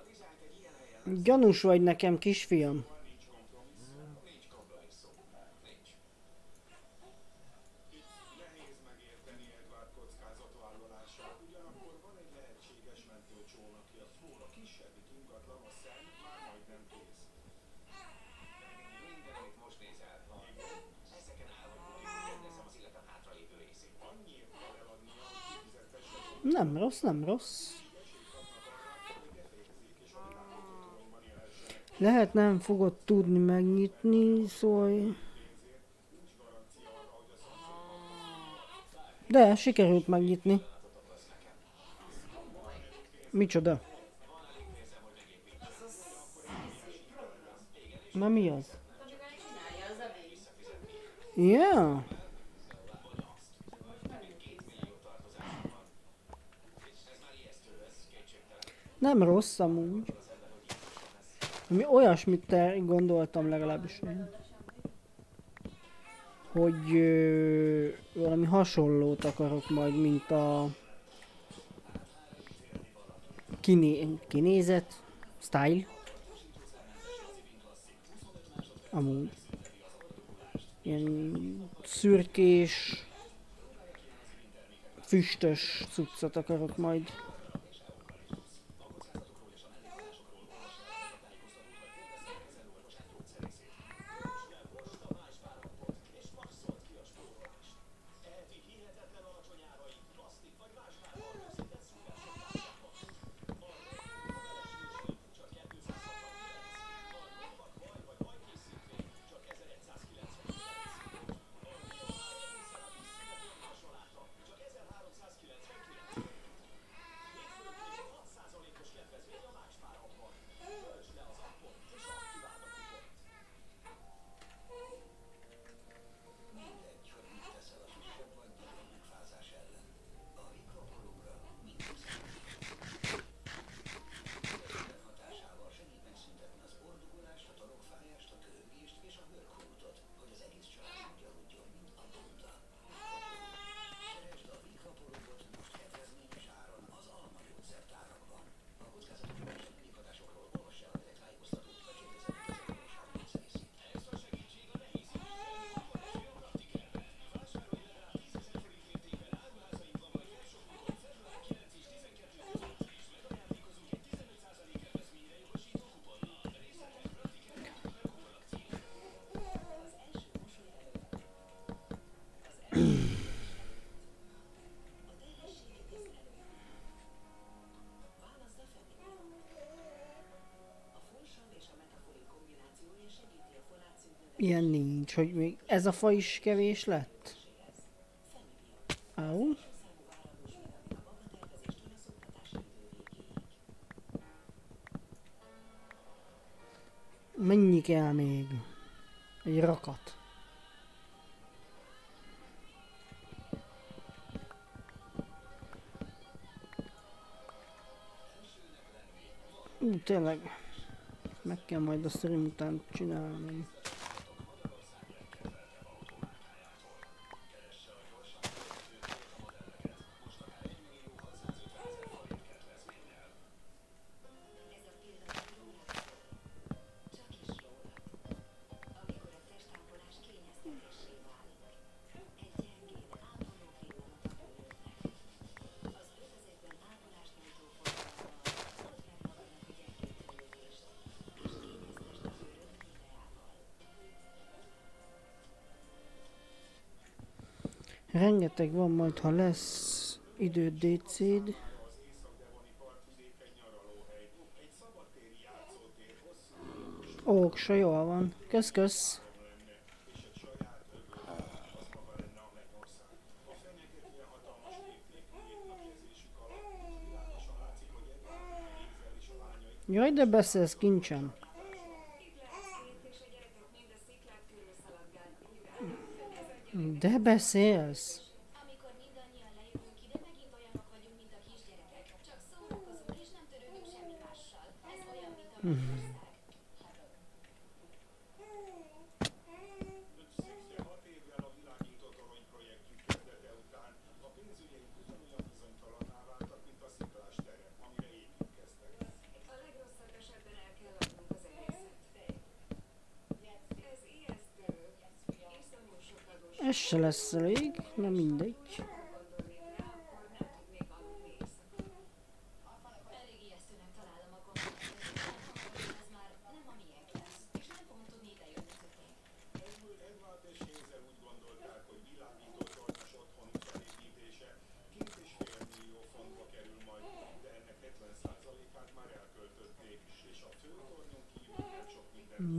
A dizájnt egy ilyen helyen Gyanús vagy nekem, kisfiam. nincs kompromisszum. Nincs. Itt nehéz megérteni Edward kockázatvállalását, ugyanakkor van egy lehetséges mentőcsónakja. A kisebbik ingatlan, a szem már majdnem kész. Minden, amit most nézel, ezeken áll, hogy hogy rendezem az életem hátralévő részét. Annyiért kell eladnia, hogy kifizetesse Nem rossz, nem rossz. Lehet nem fogod tudni megnyitni, szóval... De, sikerült megnyitni. Micsoda? Na mi az? Ja. Nem rossz amúgy. Mi olyasmit te gondoltam legalábbis. Hogy ö, valami hasonlót akarok majd, mint a kiné, kinézet, style. Amúgy. Ilyen szürkés, füstös cuccot akarok majd. Ez a fa is kevés lett? Au. Mennyi kell még? Egy rakat. Ú, tényleg. Meg kell majd a stream után csinálni. Rengeteg van majd, ha lesz idő dc -d. Óksa, jól van. Kösz, kösz. Jaj, de beszélsz kincsem. De beszélsz. lesz elég, na mindegy.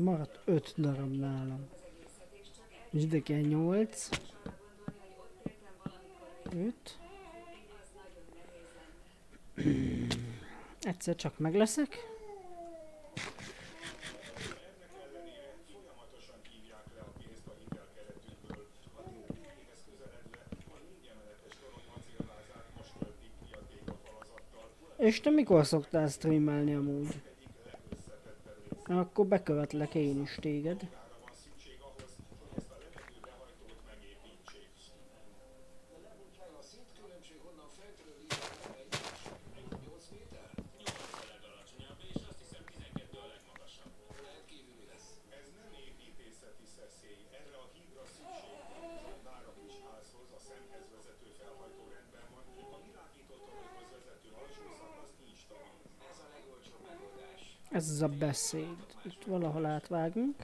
maradt öt darab nálam. Üzdeke 8. 5. Egyszer csak megleszek. És te mikor szoktál streamelni amúgy? Akkor bekövetlek én is téged. a beszéd. Itt valahol átvágunk.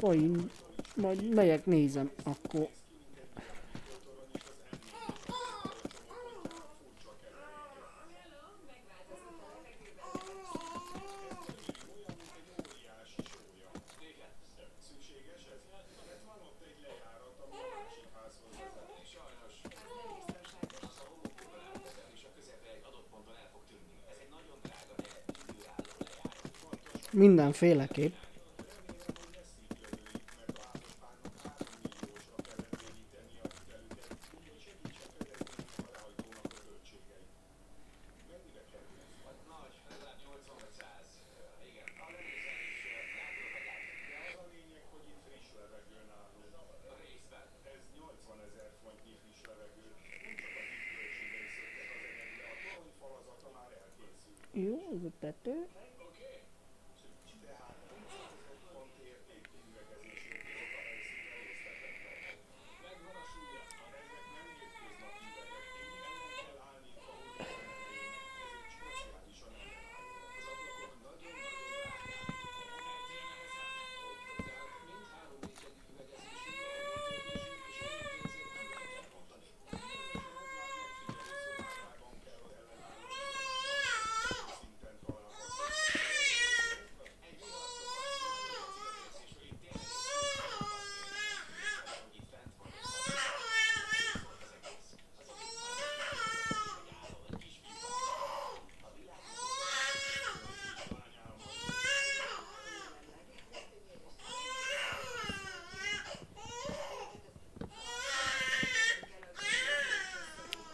Majd, majd megyek, nézem, akkor mindenféleképp.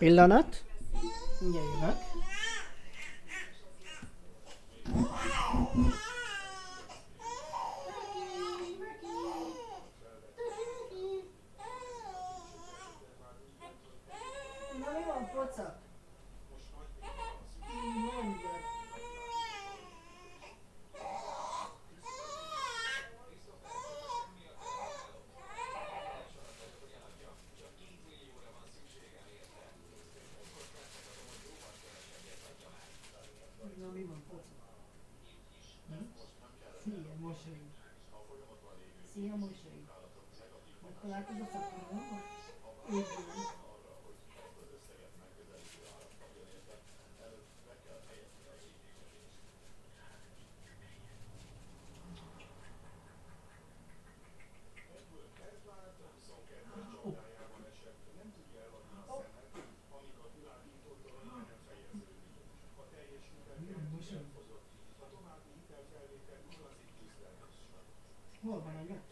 පිල්ලනත් No me importa. Sí, é meu jeito. Sim, é meu jeito. Que Hol van a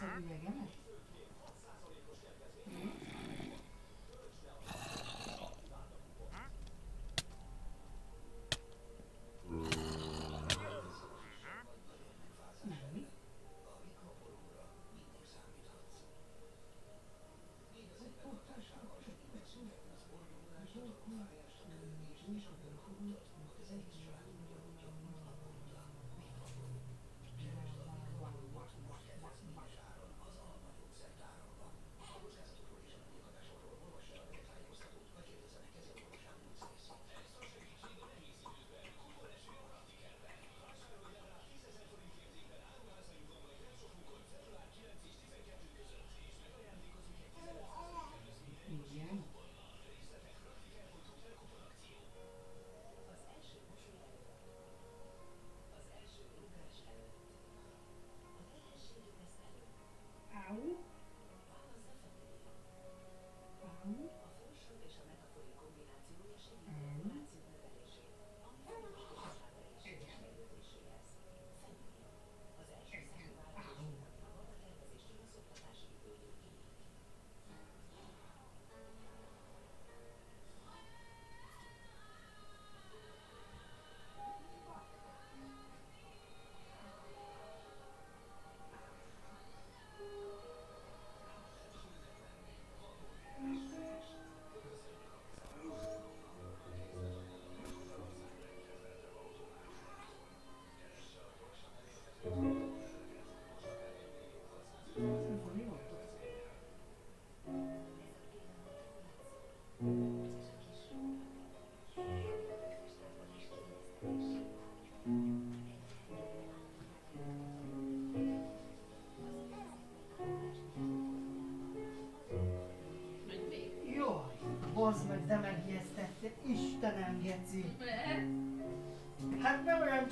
Huh?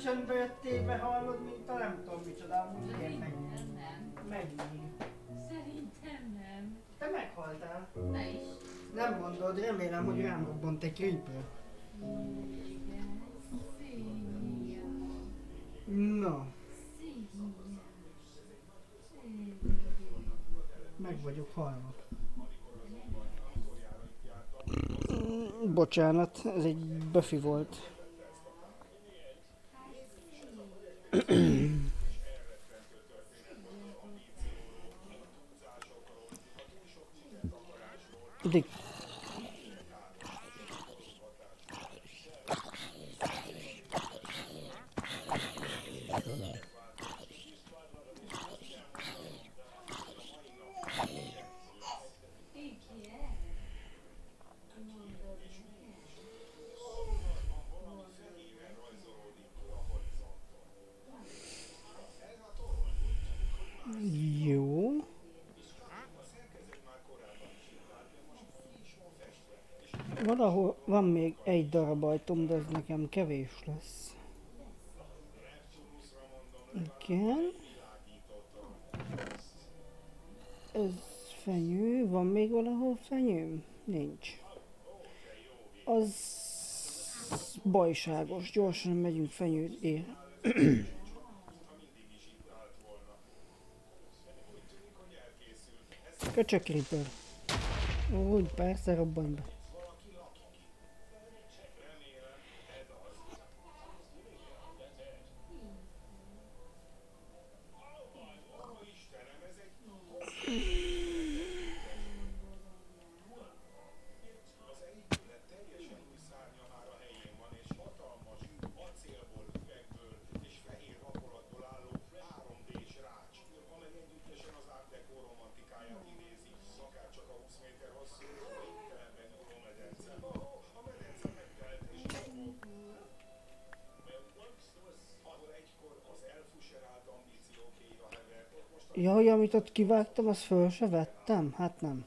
Nem olyan csöndbe jöttél be, hallod, mint a nem tudom micsoda, amúgy ilyen meg. Nem. Meg Szerintem nem. Te meghaltál. Ne is. Nem mondod, remélem, hogy rám robbant egy creeper. Igen. Szia. Na, Szia. meg vagyok halva. Mm, Bocsánat, ez egy Buffy volt. Dick. Igen. Mondod, Jó. Valahol van még egy darab ajtom, de ez nekem kevés lesz. Igen. Ez fenyő, van még valahol fenyő? Nincs. Az bajságos, gyorsan megyünk fenyőt ér. Köcsök Creeper. Úgy, persze, robban be. Amit ott kivágtam, azt föl se vettem? Hát nem.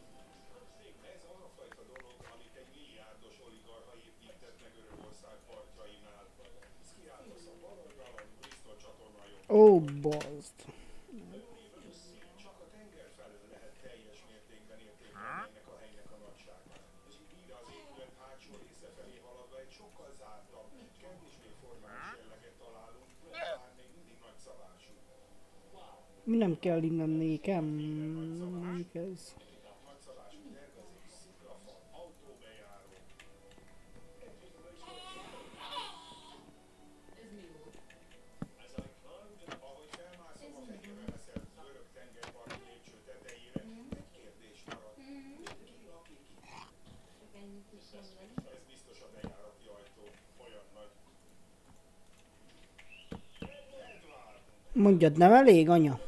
Mondjad, nem elég, anya?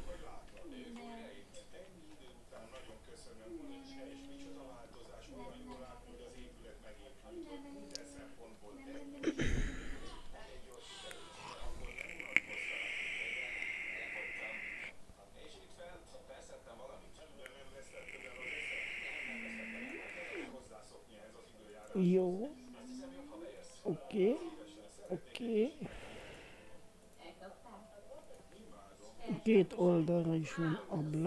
I'll be.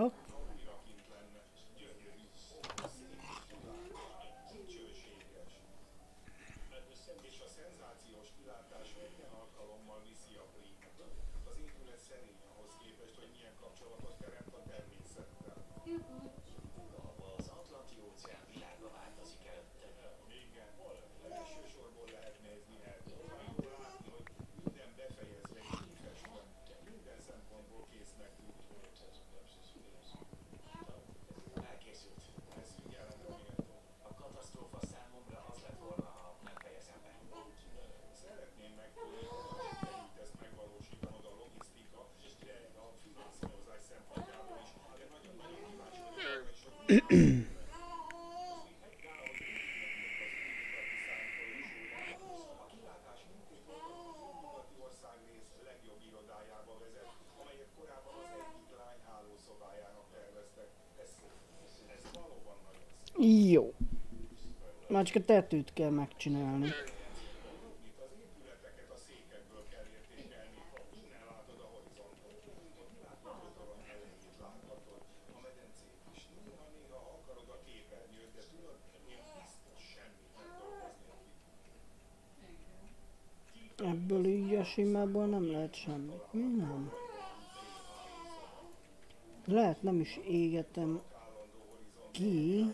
megcsinálni. Ebből így a simából nem lehet semmit. Mi nem? Lehet nem is égetem ki.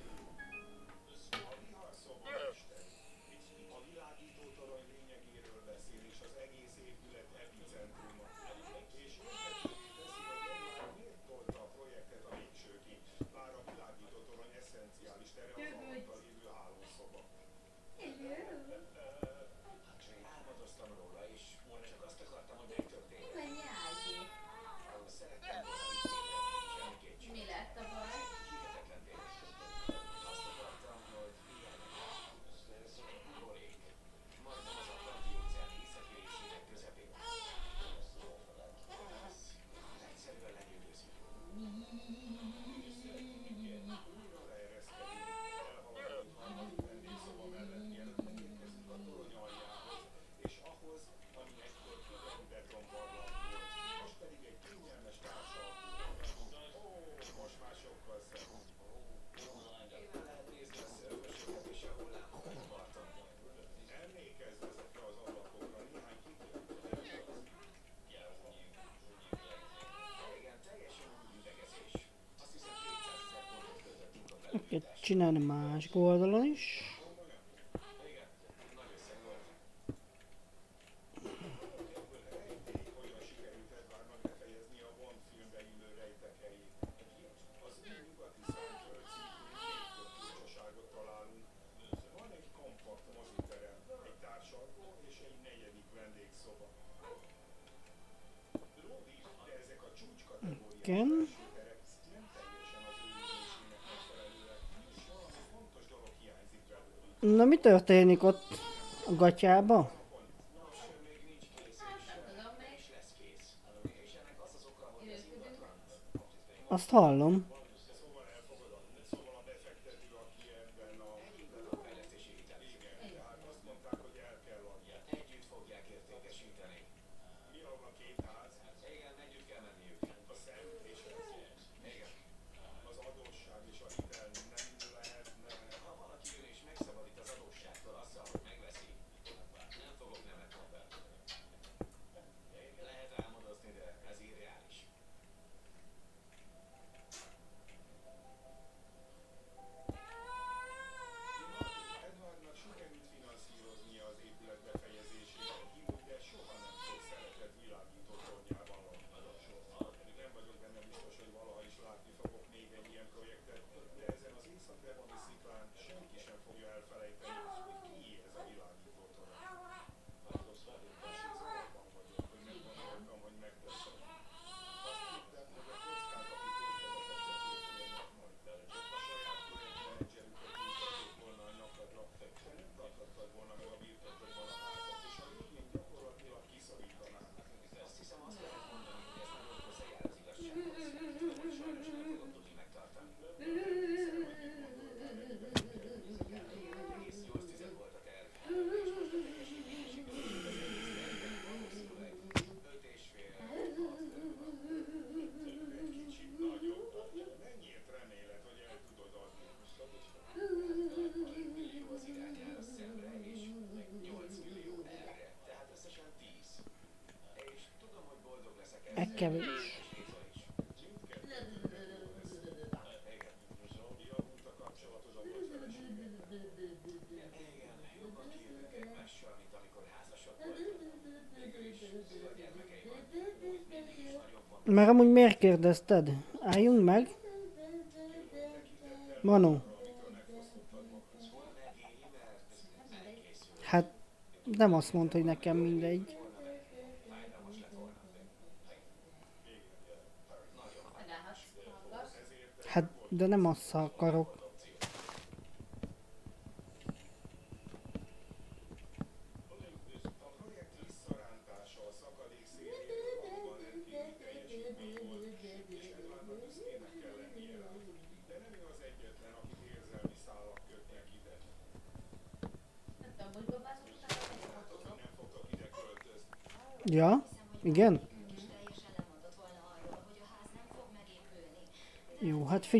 Chinanmas, né? Goa mi történik ott a gatyába? Azt hallom. Érezted? Álljunk meg. Manu. Hát nem azt mondta, hogy nekem mindegy. Hát, de nem azt akarok.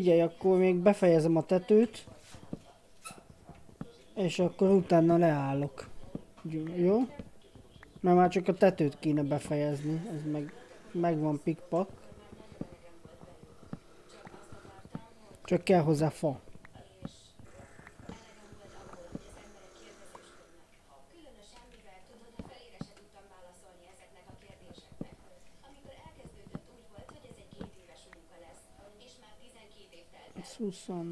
figyelj, akkor még befejezem a tetőt. És akkor utána leállok. Jó? Mert már csak a tetőt kéne befejezni. Ez meg, megvan pikpak. Csak kell hozzá fa. some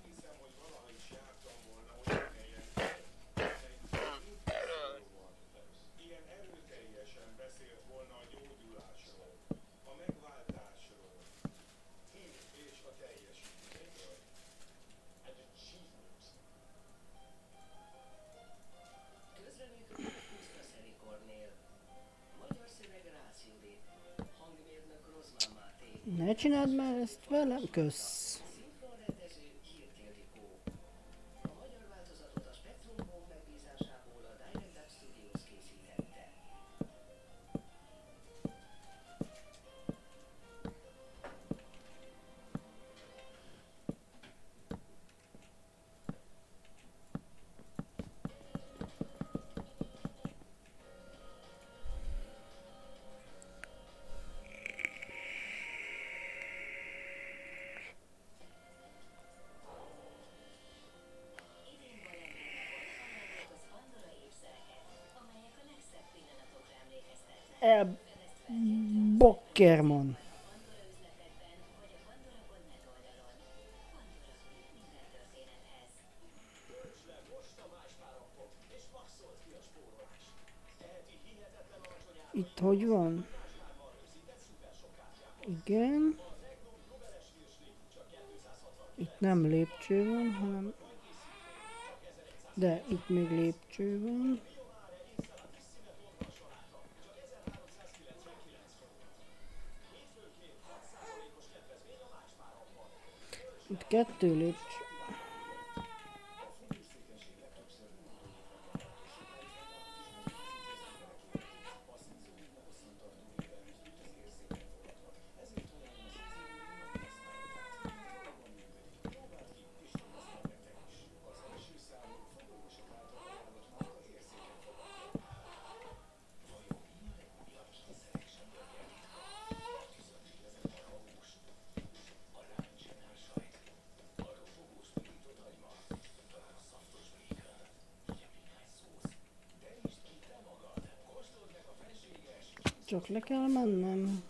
Kaçın admaz falan kız. Ackerman. Itt hogy van? Igen. Itt nem lépcső van, hanem... De itt még lépcső van. Kettő lépcső. Verkligen, men ehm,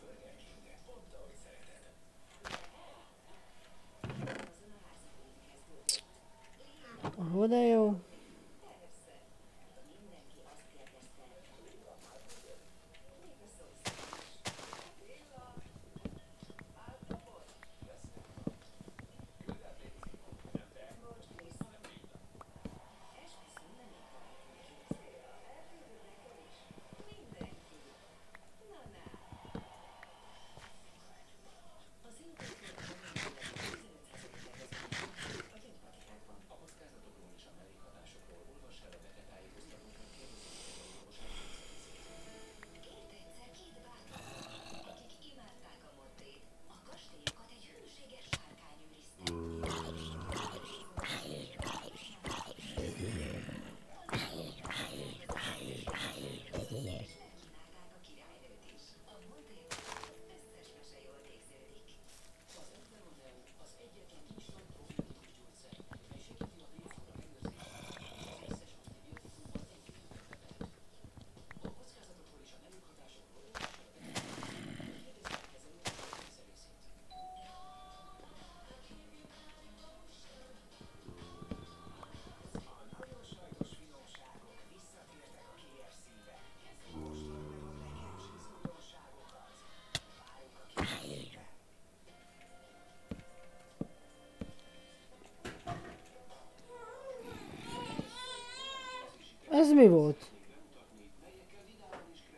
Ez mi volt?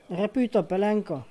Repült a pelenka?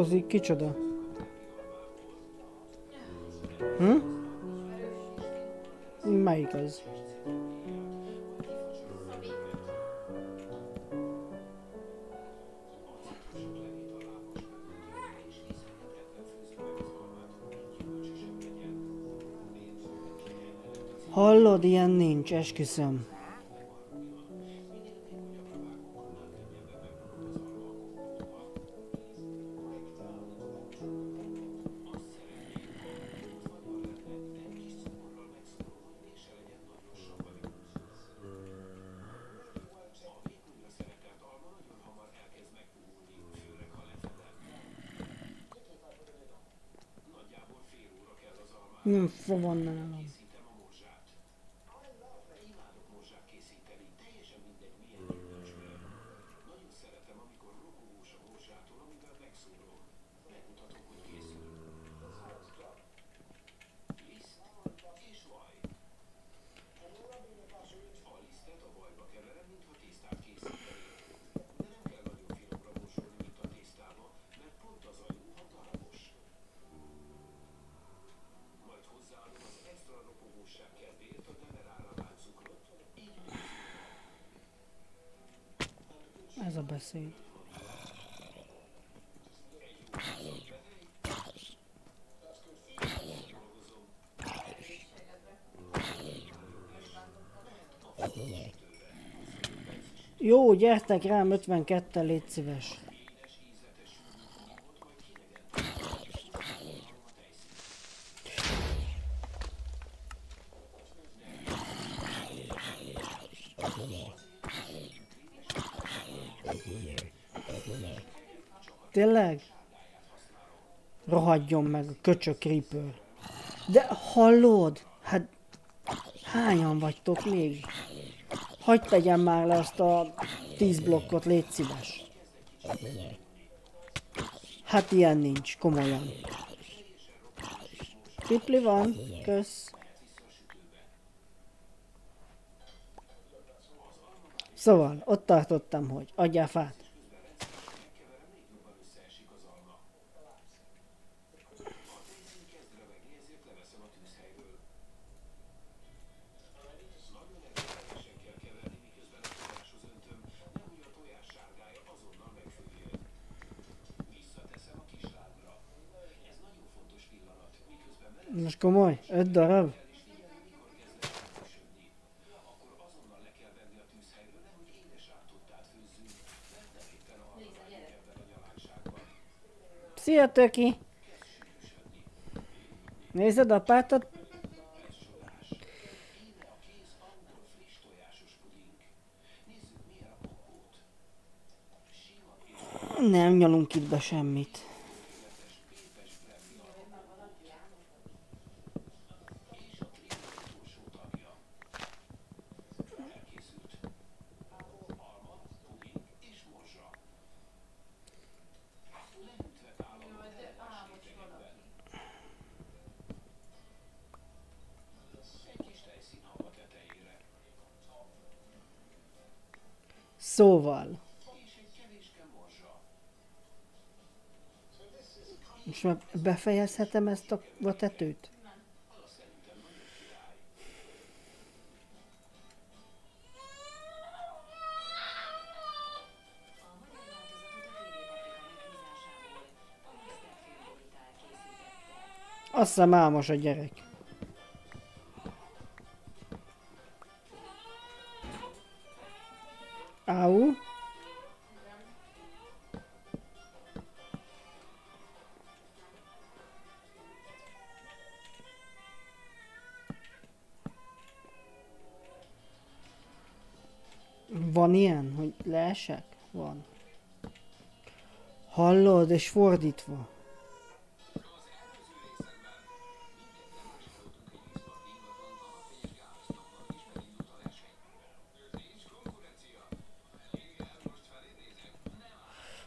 Votozik kicsoda? Hm? Melyik az? Hallod, ilyen nincs, esküszöm. Beszéd. Jó, gyertek rám 52 légy szíves. Rohadjon meg a köcsök Creeper. De hallod? Hát hányan vagytok még? Hagy tegyem már le azt a 10 blokkot, légy szíves. Hát ilyen nincs, komolyan. Tripli van, kösz. Szóval, ott tartottam, hogy adjál fát. Komoly? Öt darab? Szia, Töki! Nézed apátot? Nem nyalunk itt be semmit. Most már befejezhetem ezt a, a tetőt? Azt hiszem álmos a gyerek. Leesek? Van. Hallod, és fordítva.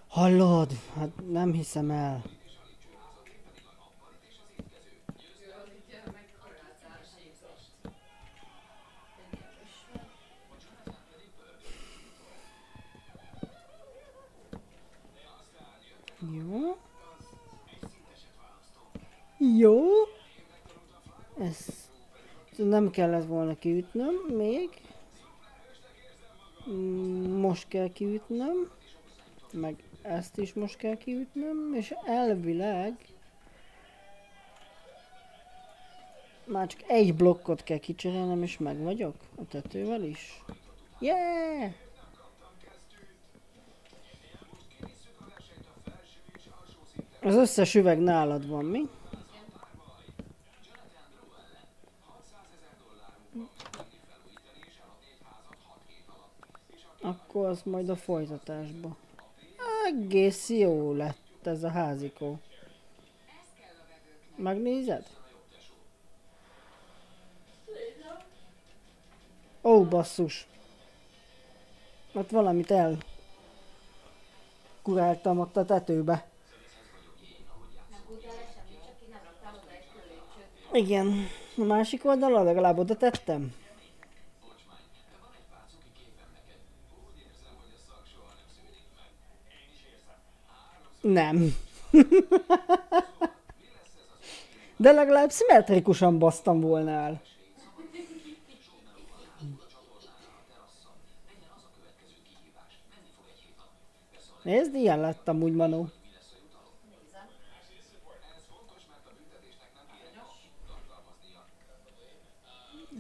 Hallod? Hát nem hiszem el. Kellett volna kiütnöm még. Mm, Most kell kiütnöm. Meg ezt is most kell kiütnöm. És elvileg... Már csak egy blokkot kell kicserélnem, és meg vagyok a tetővel is. Yeah! Az összes üveg nálad van, mi? Akkor az majd a folytatásba. Egész jó lett ez a házikó. Megnézed? Ó, basszus. Ott valamit el kuráltam ott a tetőbe. Igen, a másik oldalon legalább oda tettem. Nem. De legalább szimmetrikusan basztam volna el. Nézd, ilyen lett amúgy Manó.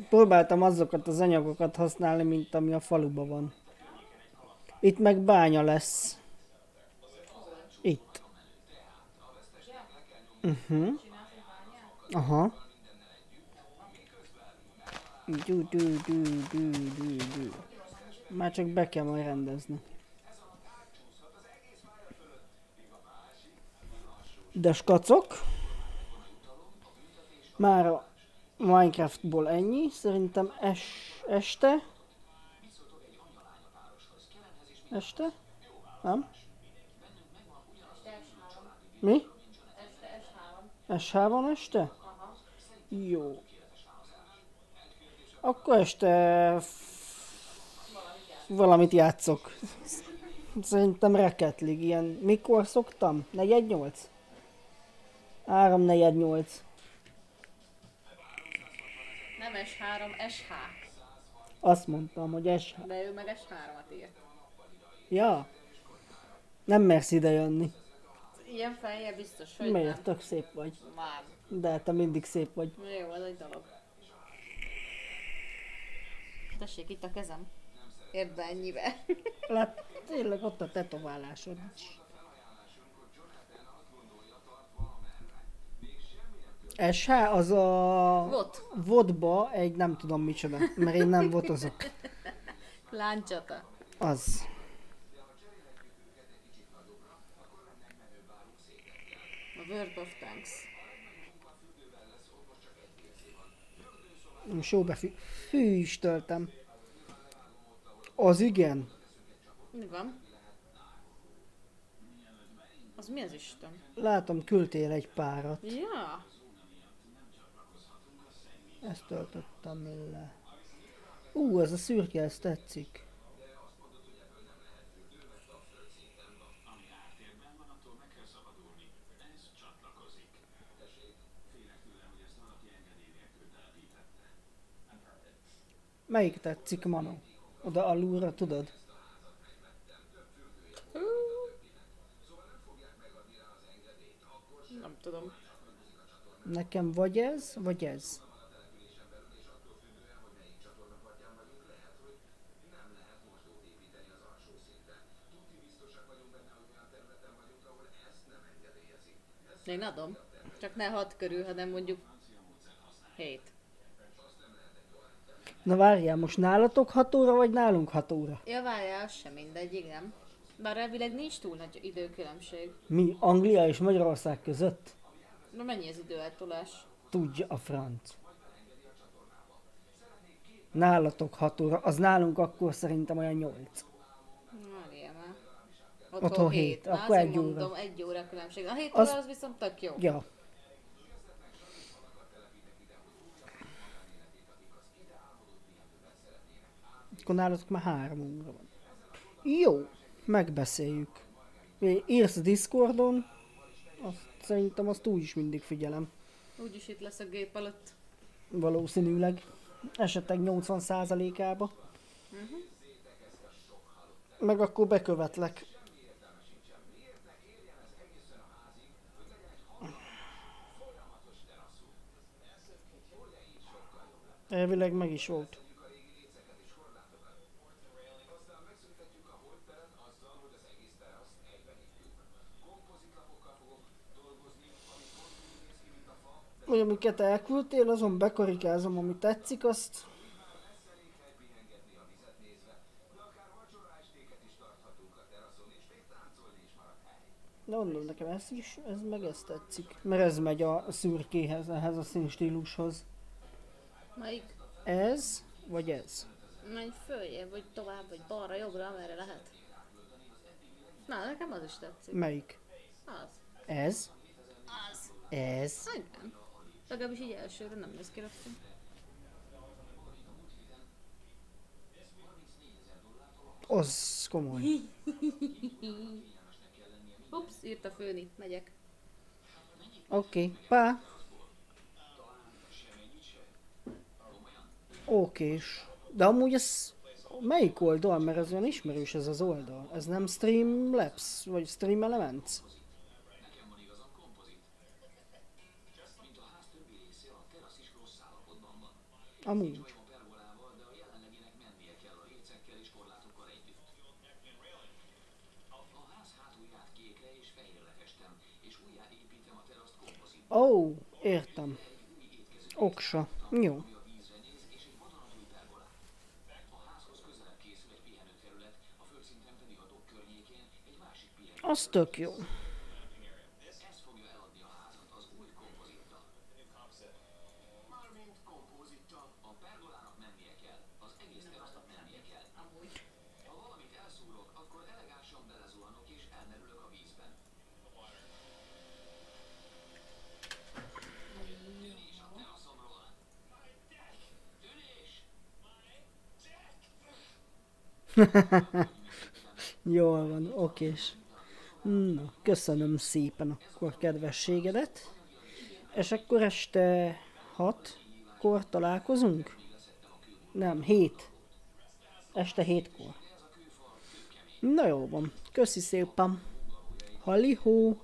Próbáltam azokat az anyagokat használni, mint ami a faluban van. Itt meg bánya lesz. Itt. Uh-huh. Aha. Du, du, du, du, du, du. Már csak be kell majd rendezni. De skacok. Már a Minecraftból ennyi. Szerintem es, este. Este? Nem? Mi? SH van este? Jó. Akkor este valamit játszok. Szerintem reketlig ilyen. Mikor szoktam? 418? 348. Nem S3, SH. Azt mondtam, hogy SH. De ő meg S3-at írt. Ja. Nem mersz ide jönni. Ilyen fejjel biztos, hogy Miért? nem. Tök szép vagy. Már. De te mindig szép vagy. Jó, az egy dolog. Tessék, itt a kezem. Érd be ennyibe. Lát, tényleg ott a tetoválásod is. SH az a... Vot. Vodba egy nem tudom micsoda, mert én nem votozok. Láncsata. Az. A World of Tanks. Sóbe fű, fűstöltem. Az igen. Mi van? Az mi az Isten? Látom, küldtél egy párat. Ja. Ezt töltöttem le. Ú, ez a szürke, ez tetszik. Melyik tetszik, Manu? Oda alulra, tudod? Nem tudom. Nekem vagy ez, vagy ez. Én adom. Csak ne hat körül, hanem mondjuk hét. Na várjál, most nálatok 6 óra, vagy nálunk 6 óra? Ja, várjál, az sem mindegy, igen. Bár elvileg nincs túl nagy időkülönbség. Mi, Anglia és Magyarország között? Na mennyi az időeltolás? Tudja a franc. Nálatok 6 óra, az nálunk akkor szerintem olyan 8. Várjál már. Otthon hét, Na, akkor azért egy óra. mondom, egy óra különbség. A hét Az- óra az viszont tök jó. Ja. Akkor nálatok már három óra van. Jó, megbeszéljük. Írsz a Discordon, azt szerintem azt úgy is mindig figyelem. Úgyis itt lesz a gép előtt. Valószínűleg. Esetleg 80%-ába. Meg akkor bekövetlek. Elvileg meg is volt. Hogy amiket elküldtél, azon bekarikázom, ami tetszik, azt De mondom nekem ez is, ez meg ez tetszik. Mert ez megy a szürkéhez, ehhez a színstílushoz. Melyik? Ez, vagy ez? Menj följebb, vagy tovább, vagy balra, jobbra, amerre lehet. Na, nekem az is tetszik. Melyik? Az. Ez? Az. Ez? Igen. Legalábbis így elsőre nem néz ki rosszul. Az komoly. Ups, írta Főni, megyek. Oké, okay. pá. Okés. De amúgy ez melyik oldal? Mert ez olyan ismerős ez az oldal. Ez nem Streamlabs, vagy Stream Elements? Amúgy. Ó, oh, értem. Oksa. Jó. Az tök jó. Jól van, okés. Na, köszönöm szépen akkor kedvességedet. És akkor este hatkor találkozunk? Nem, hét. Este hétkor. Na jó van, köszi szépen. Halihó.